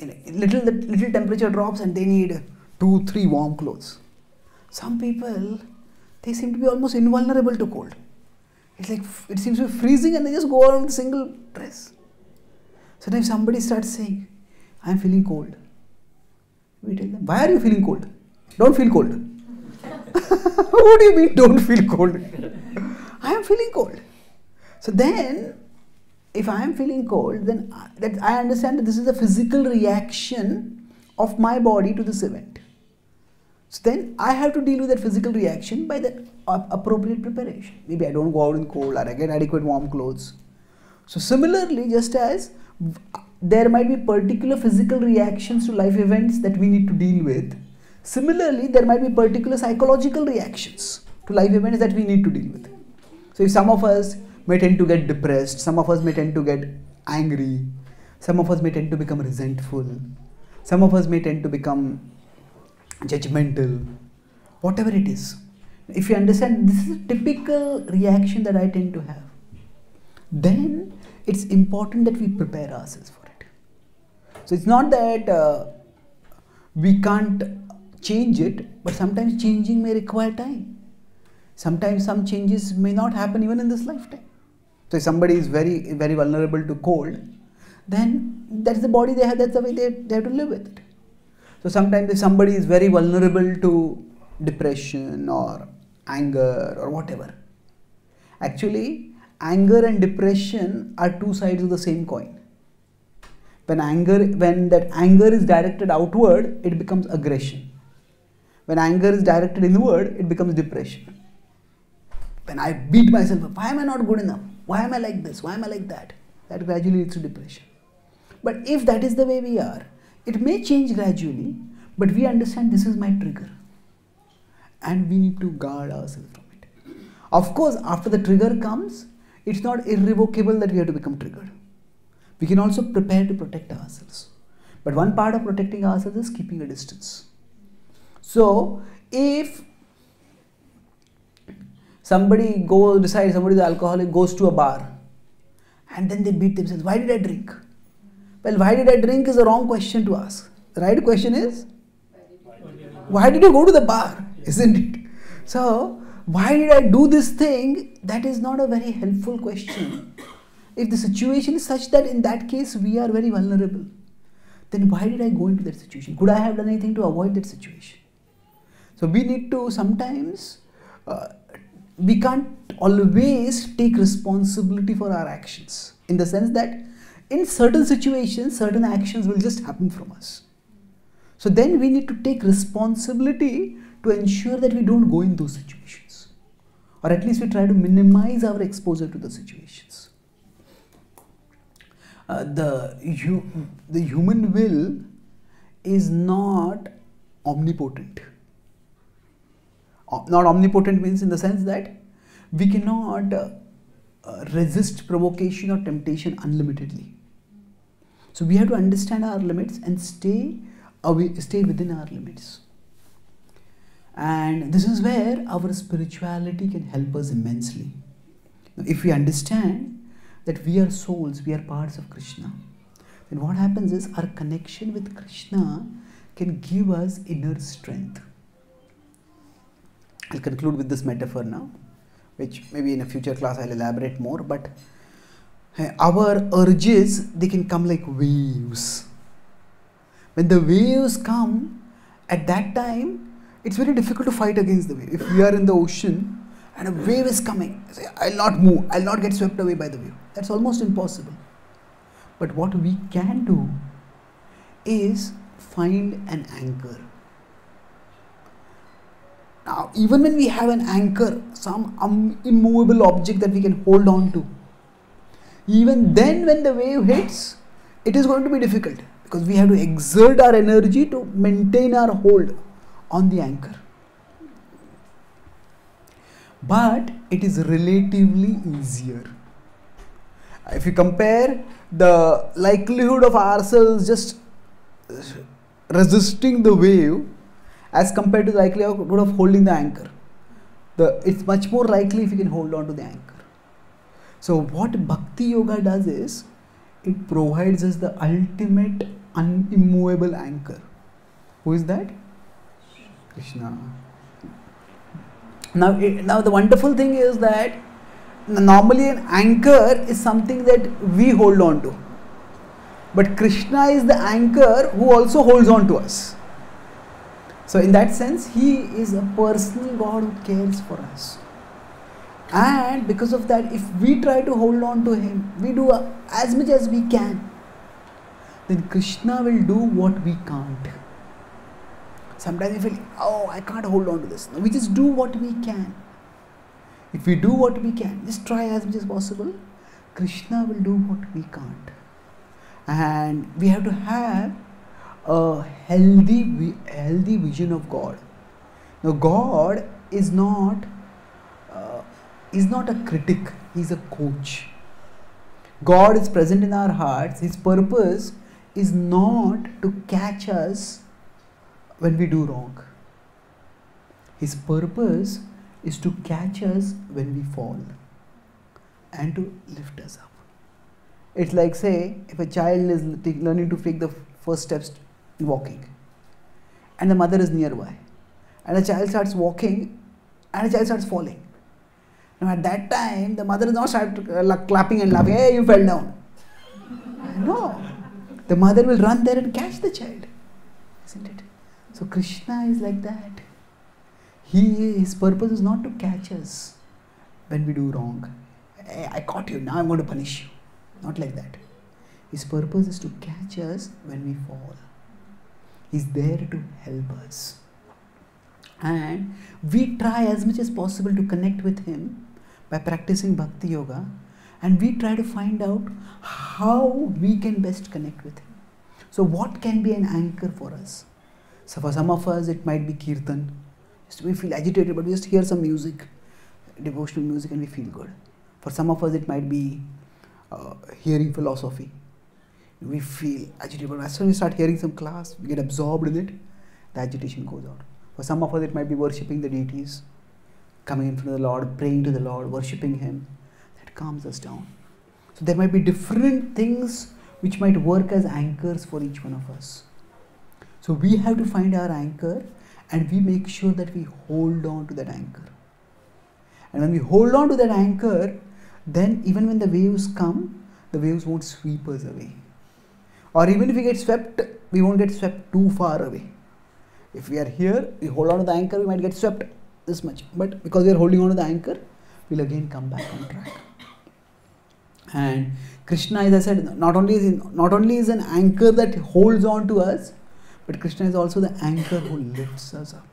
little little temperature drops and they need two, three warm clothes. Some people they seem to be almost invulnerable to cold. It's like it seems to be freezing and they just go around with a single dress. So if somebody starts saying, I'm feeling cold, we tell them, Why are you feeling cold? Don't feel cold. what do you mean don't feel cold? I am feeling cold. So then if I am feeling cold, then I, that I understand that this is a physical reaction of my body to this event. So then I have to deal with that physical reaction by the appropriate preparation. Maybe I don't go out in cold or I get adequate warm clothes. So similarly, just as there might be particular physical reactions to life events that we need to deal with, similarly there might be particular psychological reactions to life events that we need to deal with. So if some of us may tend to get depressed, some of us may tend to get angry, some of us may tend to become resentful, some of us may tend to become judgmental, whatever it is. If you understand this is a typical reaction that I tend to have, then it's important that we prepare ourselves for. So it's not that uh, we can't change it, but sometimes changing may require time. Sometimes some changes may not happen even in this lifetime. So if somebody is very very vulnerable to cold, then that's the body they have, that's the way they, they have to live with it. So sometimes if somebody is very vulnerable to depression or anger or whatever, actually anger and depression are two sides of the same coin. When anger when that anger is directed outward, it becomes aggression. When anger is directed inward, it becomes depression. When I beat myself up, why am I not good enough? Why am I like this? Why am I like that? That gradually leads to depression. But if that is the way we are, it may change gradually, but we understand this is my trigger. And we need to guard ourselves from it. Of course, after the trigger comes, it's not irrevocable that we have to become triggered. We can also prepare to protect ourselves. But one part of protecting ourselves is keeping a distance. So, if somebody go decide somebody is alcoholic goes to a bar and then they beat themselves why did i drink? Well why did i drink? is a wrong question to ask. The right question is why did you go to the bar? isn't it? So why did i do this thing? that is not a very helpful question if the situation is such that in that case we are very vulnerable then why did i go into that situation? Could i have done anything to avoid that situation? So we need to sometimes uh, we can't always take responsibility for our actions in the sense that in certain situations certain actions will just happen from us. So then we need to take responsibility to ensure that we don't go in those situations or at least we try to minimize our exposure to the situations uh, the the human will is not omnipotent. Om- not omnipotent means in the sense that we cannot uh, uh, resist provocation or temptation unlimitedly. So we have to understand our limits and stay away, stay within our limits. And this is where our spirituality can help us immensely. If we understand that we are souls we are parts of krishna then what happens is our connection with krishna can give us inner strength I'll conclude with this metaphor now, which maybe in a future class I'll elaborate more. But uh, our urges they can come like waves. When the waves come, at that time it's very difficult to fight against the wave. If we are in the ocean and a wave is coming, say, I'll not move, I'll not get swept away by the wave. That's almost impossible. But what we can do is find an anchor. Now, even when we have an anchor, some um, immovable object that we can hold on to, even then, when the wave hits, it is going to be difficult because we have to exert our energy to maintain our hold on the anchor. But it is relatively easier. If you compare the likelihood of ourselves just resisting the wave as compared to the likelihood of holding the anchor, the, it's much more likely if you can hold on to the anchor. So, what Bhakti Yoga does is it provides us the ultimate unimmovable anchor. Who is that? Krishna. Now, it, now the wonderful thing is that normally an anchor is something that we hold on to. But Krishna is the anchor who also holds on to us. So, in that sense, He is a personal God who cares for us. And because of that, if we try to hold on to Him, we do as much as we can, then Krishna will do what we can't. Sometimes we feel, oh, I can't hold on to this. No, we just do what we can. If we do what we can, just try as much as possible, Krishna will do what we can't. And we have to have a healthy, healthy vision of God. Now, God is not uh, is not a critic; He's a coach. God is present in our hearts. His purpose is not to catch us when we do wrong. His purpose is to catch us when we fall and to lift us up. It's like, say, if a child is learning to take the first steps in walking and the mother is nearby and the child starts walking and the child starts falling. Now, at that time, the mother is not start uh, clapping and laughing, hey, you fell down. No. The mother will run there and catch the child. Isn't it? So Krishna is like that. He his purpose is not to catch us when we do wrong. Hey, I caught you, now I'm going to punish you. Not like that. His purpose is to catch us when we fall. He's there to help us. And we try as much as possible to connect with Him by practicing Bhakti Yoga and we try to find out how we can best connect with Him. So, what can be an anchor for us? So for some of us, it might be kirtan. We feel agitated, but we just hear some music, devotional music, and we feel good. For some of us, it might be uh, hearing philosophy. We feel agitated, but as soon as we start hearing some class, we get absorbed in it. The agitation goes out. For some of us, it might be worshipping the deities, coming in front of the Lord, praying to the Lord, worshipping Him. That calms us down. So there might be different things which might work as anchors for each one of us. So we have to find our anchor and we make sure that we hold on to that anchor. And when we hold on to that anchor, then even when the waves come, the waves won't sweep us away. Or even if we get swept, we won't get swept too far away. If we are here, we hold on to the anchor, we might get swept this much. But because we are holding on to the anchor, we'll again come back on track. And Krishna, as I said, not only is not only is an anchor that holds on to us, but Krishna is also the anchor who lifts us up.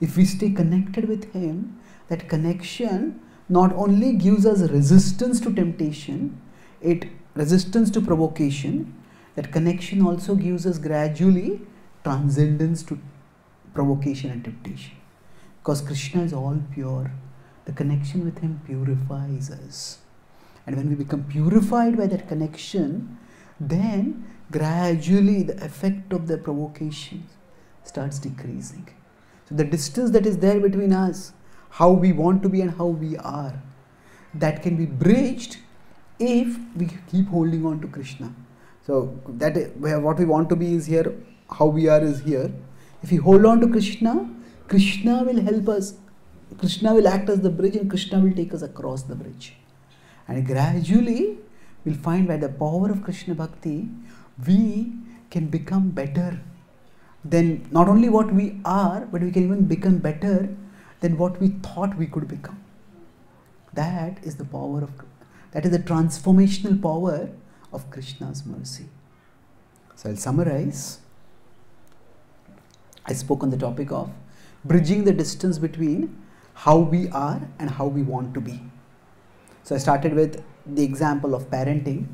If we stay connected with Him, that connection not only gives us resistance to temptation, it resistance to provocation, that connection also gives us gradually transcendence to provocation and temptation. Because Krishna is all pure, the connection with Him purifies us. And when we become purified by that connection, then gradually the effect of the provocation starts decreasing. So the distance that is there between us, how we want to be and how we are, that can be bridged if we keep holding on to Krishna. So that what we want to be is here, how we are is here. If we hold on to Krishna, Krishna will help us. Krishna will act as the bridge and Krishna will take us across the bridge. And gradually we'll find by the power of Krishna Bhakti, we can become better than not only what we are, but we can even become better than what we thought we could become. That is the power of, that is the transformational power of Krishna's mercy. So I'll summarize. I spoke on the topic of bridging the distance between how we are and how we want to be. So I started with the example of parenting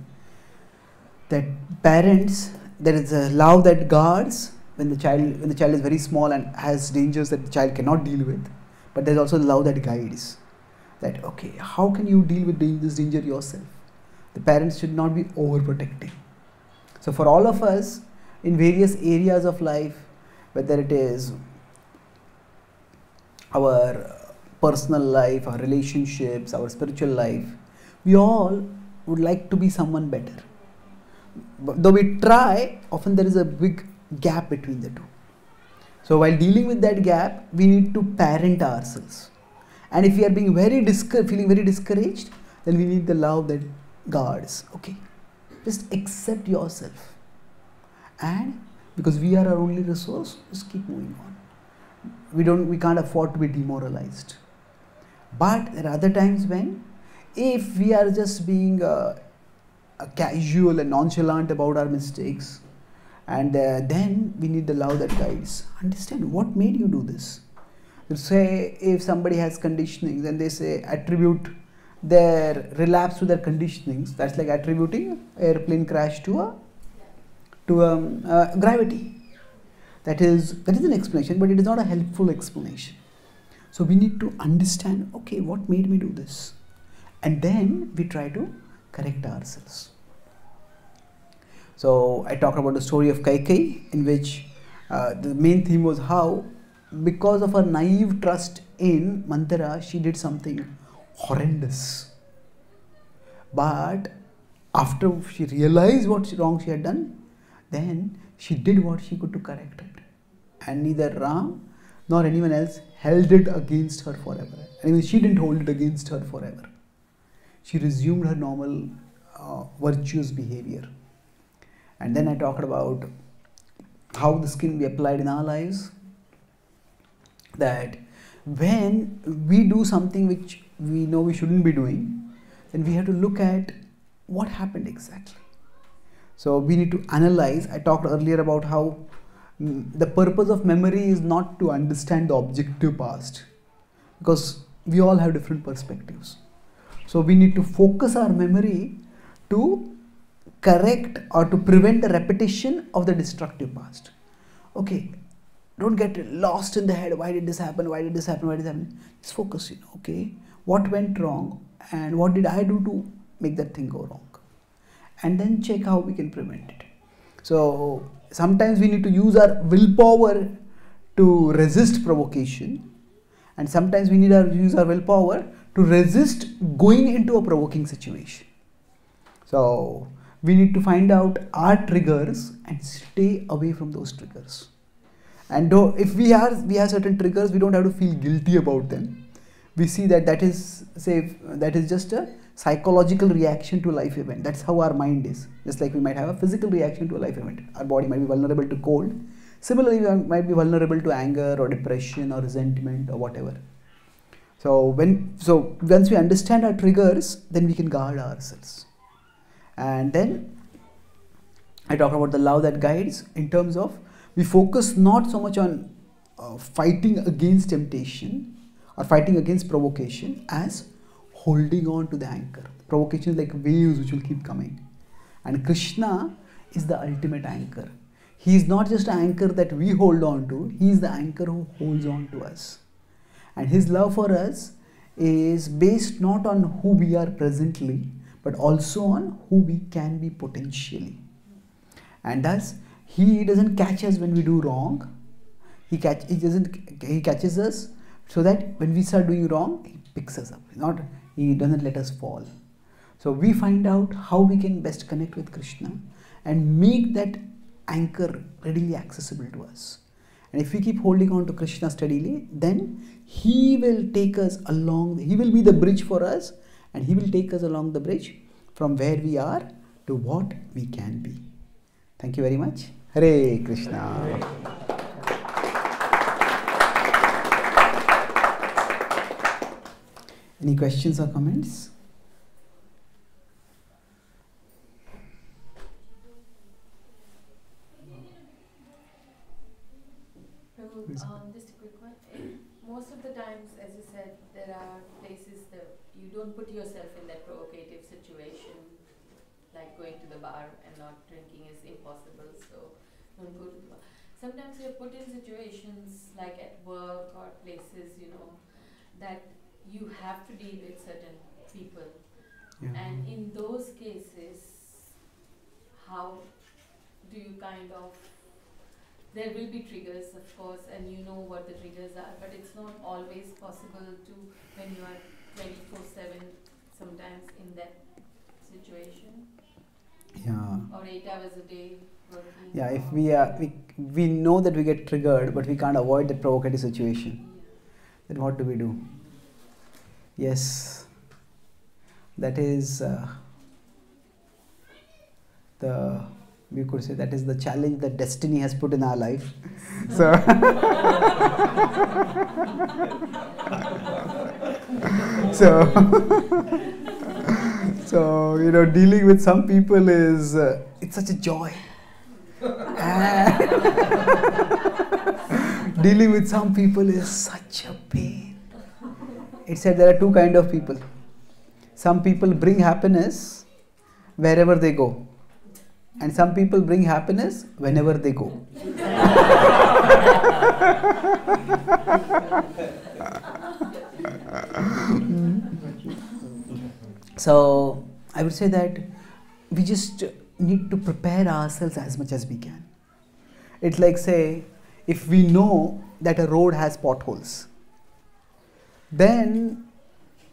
that parents there is a love that guards when the child when the child is very small and has dangers that the child cannot deal with. But there's also love that guides that okay how can you deal with this danger yourself? The parents should not be overprotecting. So for all of us in various areas of life whether it is our personal life our relationships our spiritual life we all would like to be someone better though we try often there is a big gap between the two. So while dealing with that gap we need to parent ourselves. And if we are being very feeling very discouraged then we need the love that guards okay just accept yourself. And because we are our only resource just keep moving on. We don't we can't afford to be demoralized. But there are other times when if we are just being uh, casual and nonchalant about our mistakes. And uh, then we need the love that guides. Understand what made you do this. Say if somebody has conditionings and they say attribute their relapse to their conditionings. That's like attributing airplane crash to a to um, uh, gravity. That is that is an explanation but it is not a helpful explanation. So we need to understand okay what made me do this? And then we try to correct ourselves so i talked about the story of kaikai in which uh, the main theme was how because of her naive trust in manthara she did something horrendous. But after she realized what wrong she had done then she did what she could to correct it. And neither ram nor anyone else held it against her forever. I mean she didn't hold it against her forever she resumed her normal uh, virtuous behavior. And then i talked about how this can be applied in our lives that when we do something which we know we shouldn't be doing then we have to look at what happened exactly. So we need to analyze. I talked earlier about how mm, the purpose of memory is not to understand the objective past because we all have different perspectives so we need to focus our memory to correct or to prevent the repetition of the destructive past. Okay don't get lost in the head. Why did this happen? Why did this happen? Why did this happen? Just focus you know okay? What went wrong and what did i do to make that thing go wrong? And then check how we can prevent it. So sometimes we need to use our willpower to resist provocation and sometimes we need to use our willpower to resist going into a provoking situation. So we need to find out our triggers and stay away from those triggers. And if we are we have certain triggers we don't have to feel guilty about them. We see that that is say that is just a psychological reaction to a life event. That's how our mind is. Just like we might have a physical reaction to a life event. Our body might be vulnerable to cold. Similarly we might be vulnerable to anger or depression or resentment or whatever so when so once we understand our triggers then we can guard ourselves and then i talk about the love that guides in terms of we focus not so much on uh, fighting against temptation or fighting against provocation as holding on to the anchor. Provocation is like waves which will keep coming. And Krishna is the ultimate anchor. He is not just an anchor that we hold on to, He is the anchor who holds on to us. And His love for us is based not on who we are presently, but also on who we can be potentially. And thus, He doesn't catch us when we do wrong. He catch He doesn't He catches us so that when we start doing wrong, He picks us up. Not He doesn't let us fall. So we find out how we can best connect with Krishna and make that anchor readily accessible to us. And if we keep holding on to Krishna steadily, then He will take us along, He will be the bridge for us, and He will take us along the bridge from where we are to what we can be. Thank you very much. Hare Krishna. Any questions or comments? Um, just a quick one. Most of the times, as you said, there are places that you don't put yourself in that provocative situation, like going to the bar and not drinking is impossible, so don't go to the bar. Sometimes you're put in situations like at work or places, you know, that you have to deal with certain people. Yeah. And in those cases, how do you kind of there will be triggers of course and you know what the triggers are but it's not always possible to when you are 24 7 sometimes in that situation yeah. or 8 hours a day working Yeah, if we are we, we know that we get triggered, but we can't avoid that provocative situation, Yeah. then what do we do? Yes, that is uh, the we could say that is the challenge that destiny has put in our life. so so so you know dealing with some people is uh, it's such a joy. Dealing with some people is such a pain. It said there are two kind of people. Some people bring happiness wherever they go, and some people bring happiness whenever they go. so I would say that we just need to prepare ourselves as much as we can. It's like say if we know that a road has potholes, then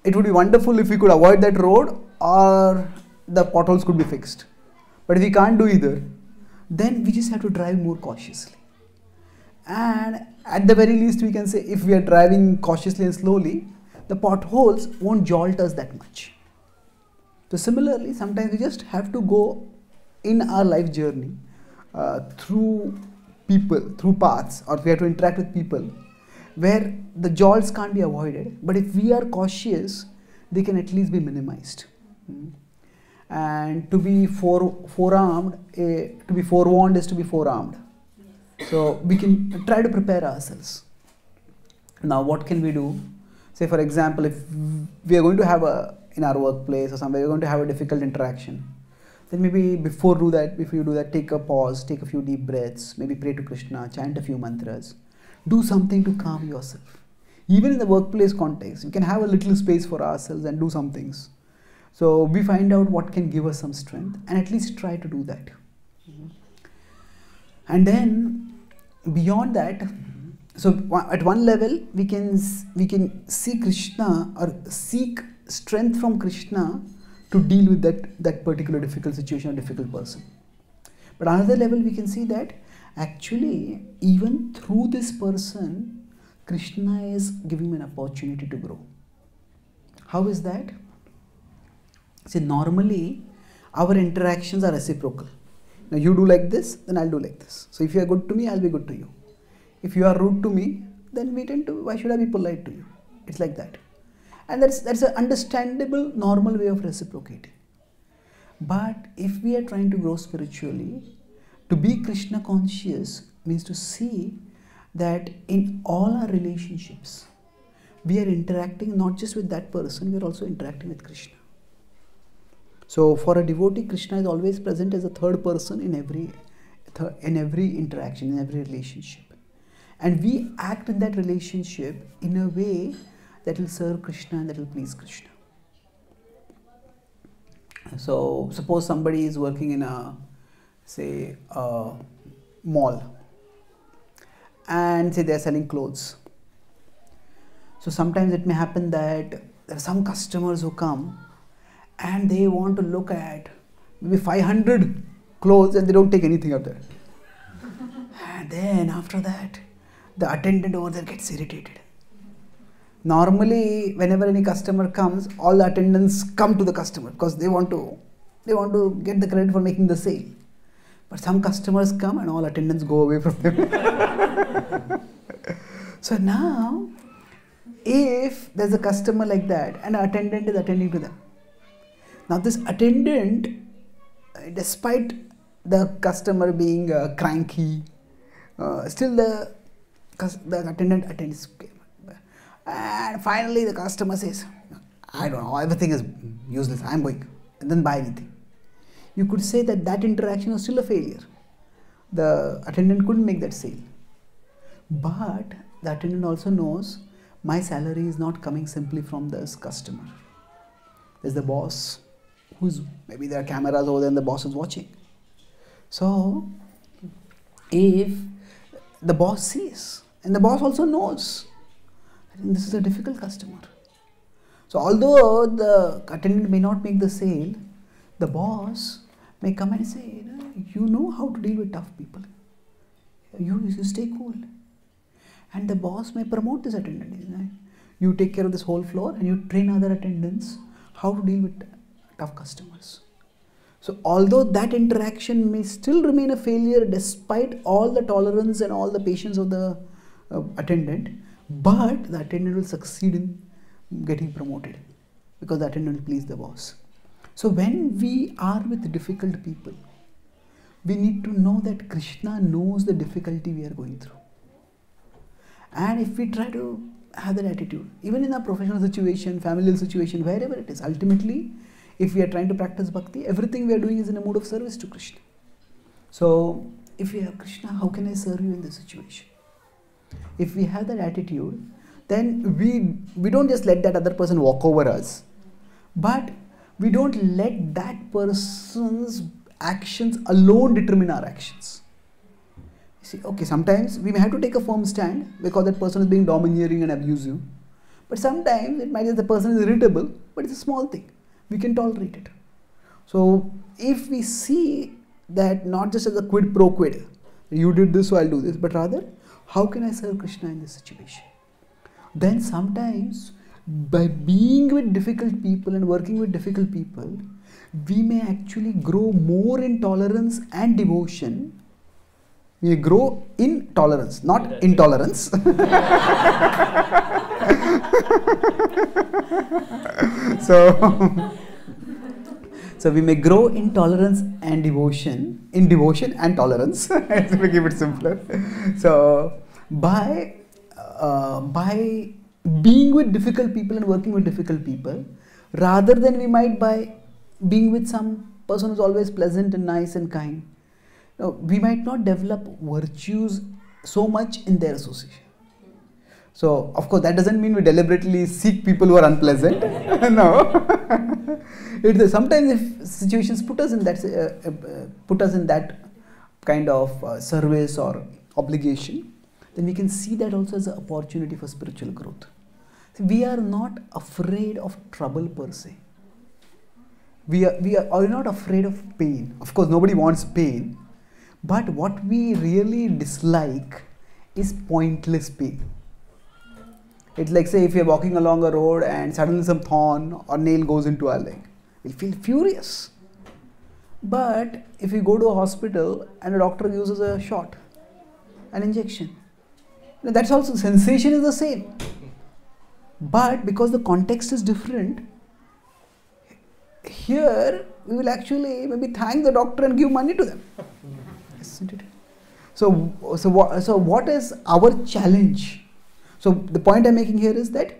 it would be wonderful if we could avoid that road or the potholes could be fixed. But if we can't do either, then we just have to drive more cautiously. And at the very least, we can say if we are driving cautiously and slowly, the potholes won't jolt us that much. So, similarly, sometimes we just have to go in our life journey uh, through people, through paths, or we have to interact with people where the jolts can't be avoided. But if we are cautious, they can at least be minimized. Mm. And to be fore, forearmed, eh, to be forewarned is to be forearmed. So we can try to prepare ourselves. Now, what can we do? Say, for example, if we are going to have a in our workplace or somewhere, we're going to have a difficult interaction. Then maybe before do that, before you do that, take a pause, take a few deep breaths, maybe pray to Krishna, chant a few mantras, do something to calm yourself. Even in the workplace context, we can have a little space for ourselves and do some things. So we find out what can give us some strength and at least try to do that. And then beyond that, so at one level we can we can see Krishna or seek strength from Krishna to deal with that that particular difficult situation or difficult person. But another level we can see that actually even through this person, Krishna is giving me an opportunity to grow. How is that? See, normally our interactions are reciprocal. Now you do like this, then I'll do like this. So if you are good to me, I'll be good to you. If you are rude to me, then we tend to why should I be polite to you? It's like that. And that's that's an understandable, normal way of reciprocating. But if we are trying to grow spiritually, to be Krishna conscious means to see that in all our relationships, we are interacting not just with that person, we are also interacting with Krishna. So for a devotee, Krishna is always present as a third person in every in every interaction, in every relationship. And we act in that relationship in a way that will serve Krishna and that will please Krishna. So suppose somebody is working in a say a mall and say they are selling clothes. So sometimes it may happen that there are some customers who come and they want to look at maybe 500 clothes and they don't take anything of that. and then after that, the attendant over there gets irritated. Normally, whenever any customer comes, all the attendants come to the customer because they want to they want to get the credit for making the sale. But some customers come and all attendants go away from them. so now, if there's a customer like that and an attendant is attending to them, now this attendant, uh, despite the customer being uh, cranky, uh, still the the attendant attends. And finally, the customer says, "I don't know, everything is useless. I'm going." And then buy anything. you could say that that interaction was still a failure. The attendant couldn't make that sale. But the attendant also knows my salary is not coming simply from this customer. There's the boss who's maybe there are cameras over there and the boss is watching. So if the boss sees and the boss also knows this is a difficult customer. So although the attendant may not make the sale, the boss may come and say, you know, how to deal with tough people. You, you stay cool. And the boss may promote this attendant. You take care of this whole floor and you train other attendants how to deal with tough customers. So, although that interaction may still remain a failure despite all the tolerance and all the patience of the uh, attendant, but the attendant will succeed in getting promoted because the attendant will please the boss. So, when we are with difficult people, we need to know that Krishna knows the difficulty we are going through. And if we try to have that attitude, even in a professional situation, familial situation, wherever it is, ultimately, if we are trying to practice bhakti, everything we are doing is in a mood of service to Krishna. So, if we have Krishna, how can I serve you in this situation? If we have that attitude, then we we don't just let that other person walk over us, but we don't let that person's actions alone determine our actions. You see, okay, sometimes we may have to take a firm stand because that person is being domineering and abusive. But sometimes it might be the person is irritable, but it's a small thing. We can tolerate it. So if we see that not just as a quid pro quid, you did this, so I'll do this, but rather, how can I serve Krishna in this situation? Then sometimes by being with difficult people and working with difficult people, we may actually grow more in tolerance and devotion. We grow in tolerance, not intolerance. so, so we may grow in tolerance and devotion, in devotion and tolerance, to keep it simpler. So, by uh, by being with difficult people and working with difficult people, rather than we might by being with some person who's always pleasant and nice and kind, no, we might not develop virtues so much in their association. So, of course, that doesn't mean we deliberately seek people who are unpleasant. no. sometimes, if situations put us in that uh, uh, put us in that kind of uh, service or obligation, then we can see that also as an opportunity for spiritual growth. So we are not afraid of trouble per se. We are, we are, are not afraid of pain. Of course, nobody wants pain. But what we really dislike is pointless pain. It's like, say, if you're walking along a road and suddenly some thorn or nail goes into our leg, we'll feel furious. But if you go to a hospital and a doctor uses a shot, an injection, that's also sensation is the same. But because the context is different, here we will actually maybe thank the doctor and give money to them. Isn't it? So, so, what, so what is our challenge? So the point I'm making here is that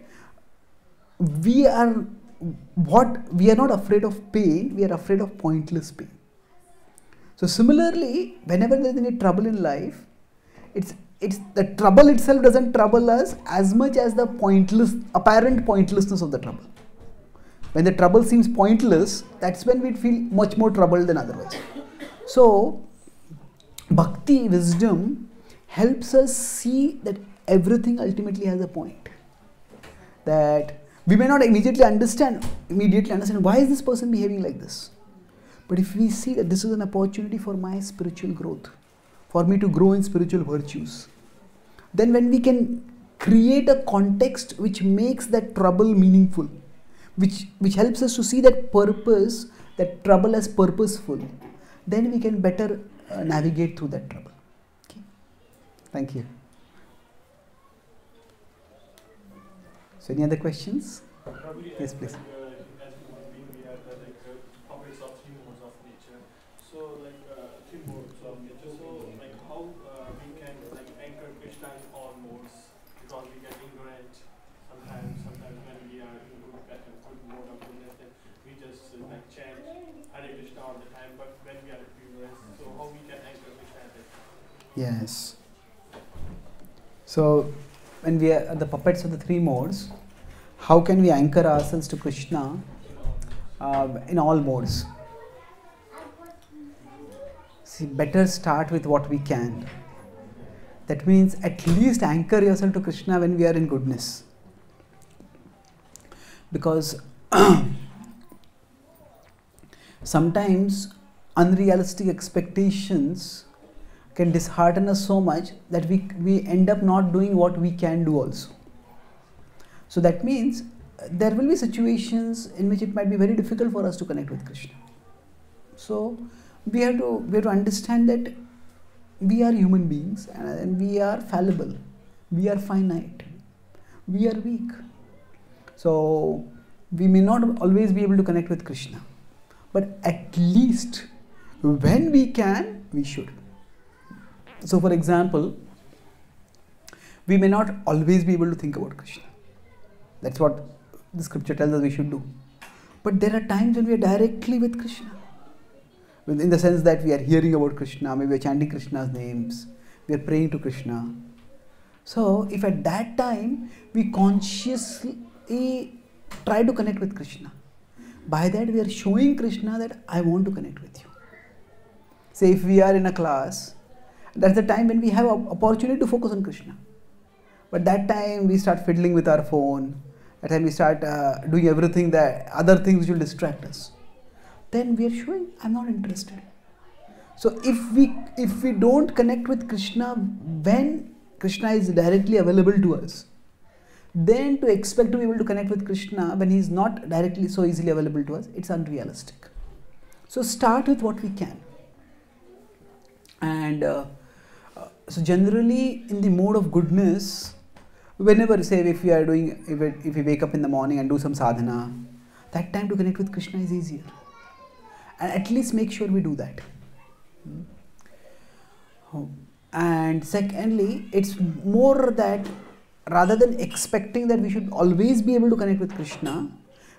we are what we are not afraid of pain, we are afraid of pointless pain. So similarly, whenever there's any trouble in life, it's it's the trouble itself doesn't trouble us as much as the pointless apparent pointlessness of the trouble. When the trouble seems pointless, that's when we feel much more troubled than otherwise. So bhakti wisdom helps us see that everything ultimately has a point. That we may not immediately understand, immediately understand why is this person behaving like this. But if we see that this is an opportunity for my spiritual growth, for me to grow in spiritual virtues, then when we can create a context which makes that trouble meaningful, which, which helps us to see that purpose, that trouble as purposeful, then we can better uh, navigate through that trouble. Okay. Thank you. So, any other questions? Yes, please. Like, uh, as human being, we are the like uh, puppets of three modes of nature. So like uh, three modes of nature. So like how uh, we can like anchor Krishna in all modes because we get ignorant sometimes. Sometimes when we are in good, at a good mode of goodness, then we just uh, like chant Hare Krishna all the time. But Yes. So, when we are the puppets of the three modes, how can we anchor ourselves to Krishna uh, in all modes? See, better start with what we can. That means at least anchor yourself to Krishna when we are in goodness. Because sometimes unrealistic expectations can dishearten us so much that we, we end up not doing what we can do also. So that means uh, there will be situations in which it might be very difficult for us to connect with Krishna. So we have to we have to understand that we are human beings and, and we are fallible, we are finite, we are weak. So we may not always be able to connect with Krishna, but at least when we can, we should. So, for example, we may not always be able to think about Krishna. That's what the scripture tells us we should do. But there are times when we are directly with Krishna. In the sense that we are hearing about Krishna, maybe we are chanting Krishna's names, we are praying to Krishna. So, if at that time we consciously try to connect with Krishna, by that we are showing Krishna that I want to connect with you. Say, if we are in a class that's the time when we have opportunity to focus on Krishna. But that time we start fiddling with our phone. That time we start uh, doing everything that other things will distract us. Then we are showing I'm not interested. So if we if we don't connect with Krishna when Krishna is directly available to us, then to expect to be able to connect with Krishna when he is not directly so easily available to us, it's unrealistic. So start with what we can. And uh, so generally in the mode of goodness whenever say if we are doing if, it, if we wake up in the morning and do some sadhana that time to connect with krishna is easier. And at least make sure we do that. And secondly it's more that rather than expecting that we should always be able to connect with krishna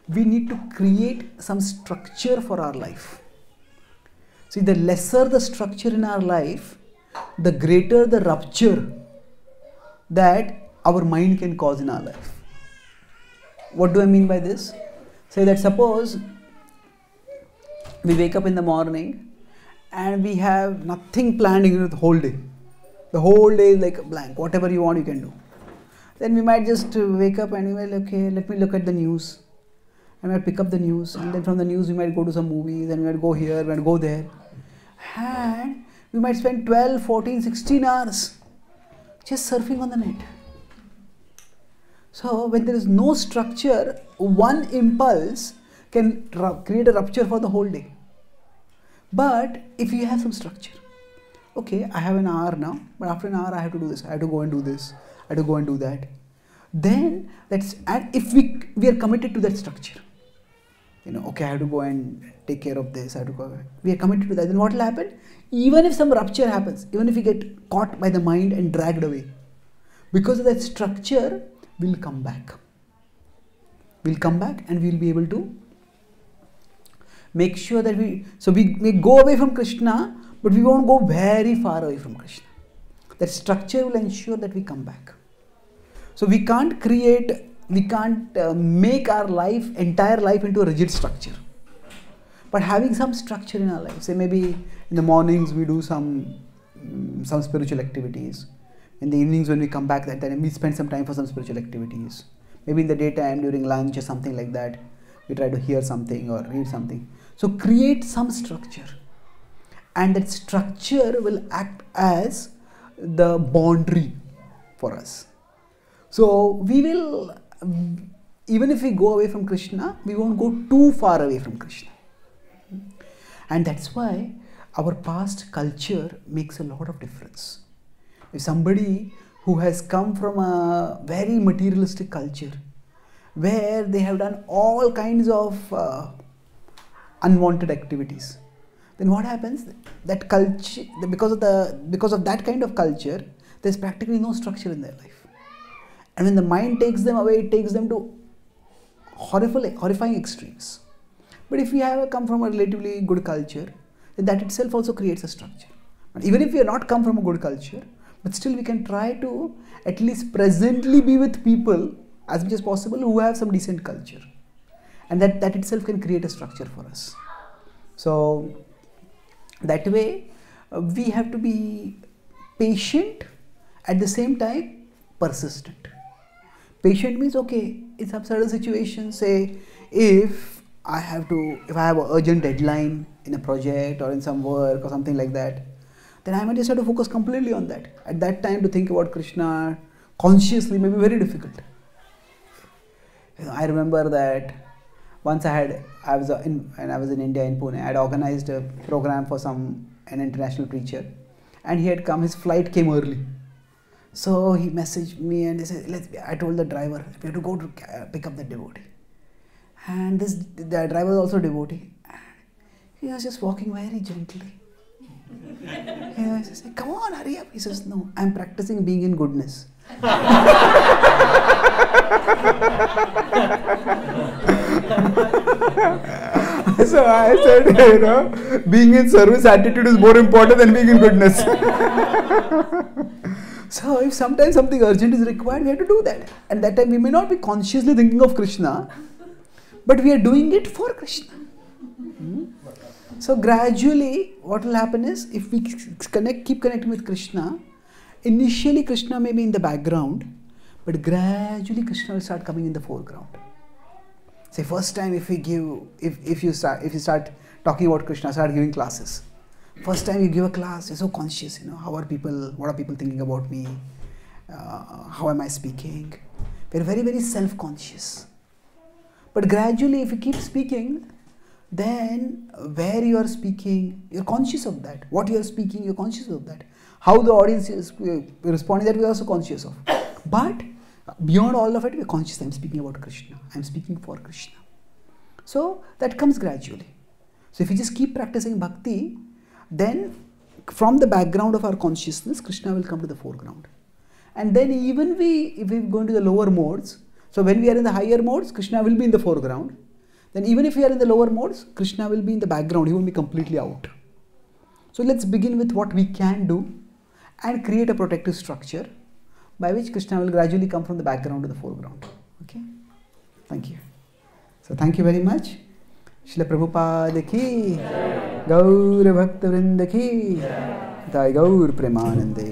we need to create some structure for our life. See the lesser the structure in our life the greater the rupture that our mind can cause in our life. What do I mean by this? Say that suppose we wake up in the morning and we have nothing planned in the whole day. The whole day is like blank. Whatever you want, you can do. Then we might just wake up and we okay, let me look at the news. I might pick up the news, and then from the news we might go to some movies, and we might go here, we might go there, and we might spend 12, 14, 16 hours just surfing on the net. So, when there is no structure, one impulse can create a rupture for the whole day. But if you have some structure, okay, I have an hour now, but after an hour I have to do this, I have to go and do this, I have to go and do that. Then that's and if we we are committed to that structure, you know, okay, I have to go and take care of this, I have to go. We are committed to that. Then what will happen? Even if some rupture happens, even if we get caught by the mind and dragged away, because of that structure, we'll come back. We'll come back and we'll be able to make sure that we so we may go away from Krishna, but we won't go very far away from Krishna. That structure will ensure that we come back. So we can't create, we can't uh, make our life, entire life into a rigid structure. But having some structure in our life, say maybe in the mornings we do some mm, some spiritual activities. In the evenings when we come back that time we spend some time for some spiritual activities. Maybe in the daytime during lunch or something like that, we try to hear something or read something. So create some structure. And that structure will act as the boundary for us. So we will, even if we go away from Krishna, we won't go too far away from Krishna. And that's why our past culture makes a lot of difference. If somebody who has come from a very materialistic culture, where they have done all kinds of uh, unwanted activities, then what happens? That culture, because of the because of that kind of culture, there's practically no structure in their life. And when the mind takes them away, it takes them to horrible, horrifying extremes. But if we have come from a relatively good culture, then that itself also creates a structure. Even if we are not come from a good culture, but still we can try to at least presently be with people as much as possible who have some decent culture. And that, that itself can create a structure for us. So, that way, uh, we have to be patient at the same time persistent. Patient means okay, in some certain situations, say if I have to, if I have an urgent deadline in a project or in some work or something like that, then I might just have to focus completely on that. At that time, to think about Krishna consciously may be very difficult. I remember that once I had, I was uh, in, and I was in India in Pune, I had organized a program for some an international preacher, and he had come. His flight came early, so he messaged me and he said, "Let's." I told the driver we have to go to pick up the devotee, and this the driver was also devotee. He was just walking very gently. He like, "Come on, hurry up." He says, "No, I'm practicing being in goodness." so I said, you know, being in service attitude is more important than being in goodness. so if sometimes something urgent is required, we have to do that. And that time we may not be consciously thinking of Krishna, but we are doing it for Krishna. Hmm? So gradually, what will happen is if we connect, keep connecting with Krishna, initially Krishna may be in the background, but gradually Krishna will start coming in the foreground. Say first time if we give, if, if you start if you start talking about Krishna, start giving classes. First time you give a class, you're so conscious, you know, how are people, what are people thinking about me? Uh, how am I speaking? We're very, very self-conscious. But gradually, if you keep speaking, then where you are speaking, you're conscious of that. What you are speaking, you're conscious of that. How the audience is uh, responding, that we're also conscious of. But beyond all of it, we're conscious. I'm speaking about Krishna. I'm speaking for Krishna. So that comes gradually. So if you just keep practicing bhakti, then from the background of our consciousness, Krishna will come to the foreground. And then even we, if we go into the lower modes, so when we are in the higher modes, Krishna will be in the foreground. Then even if we are in the lower modes, Krishna will be in the background. He won't be completely out. So let's begin with what we can do and create a protective structure by which Krishna will gradually come from the background to the foreground. Okay? Thank you. So thank you very much. शिल प्रभुपाद की गौर भक्त वृंद की ताई गौर प्रेमानंदे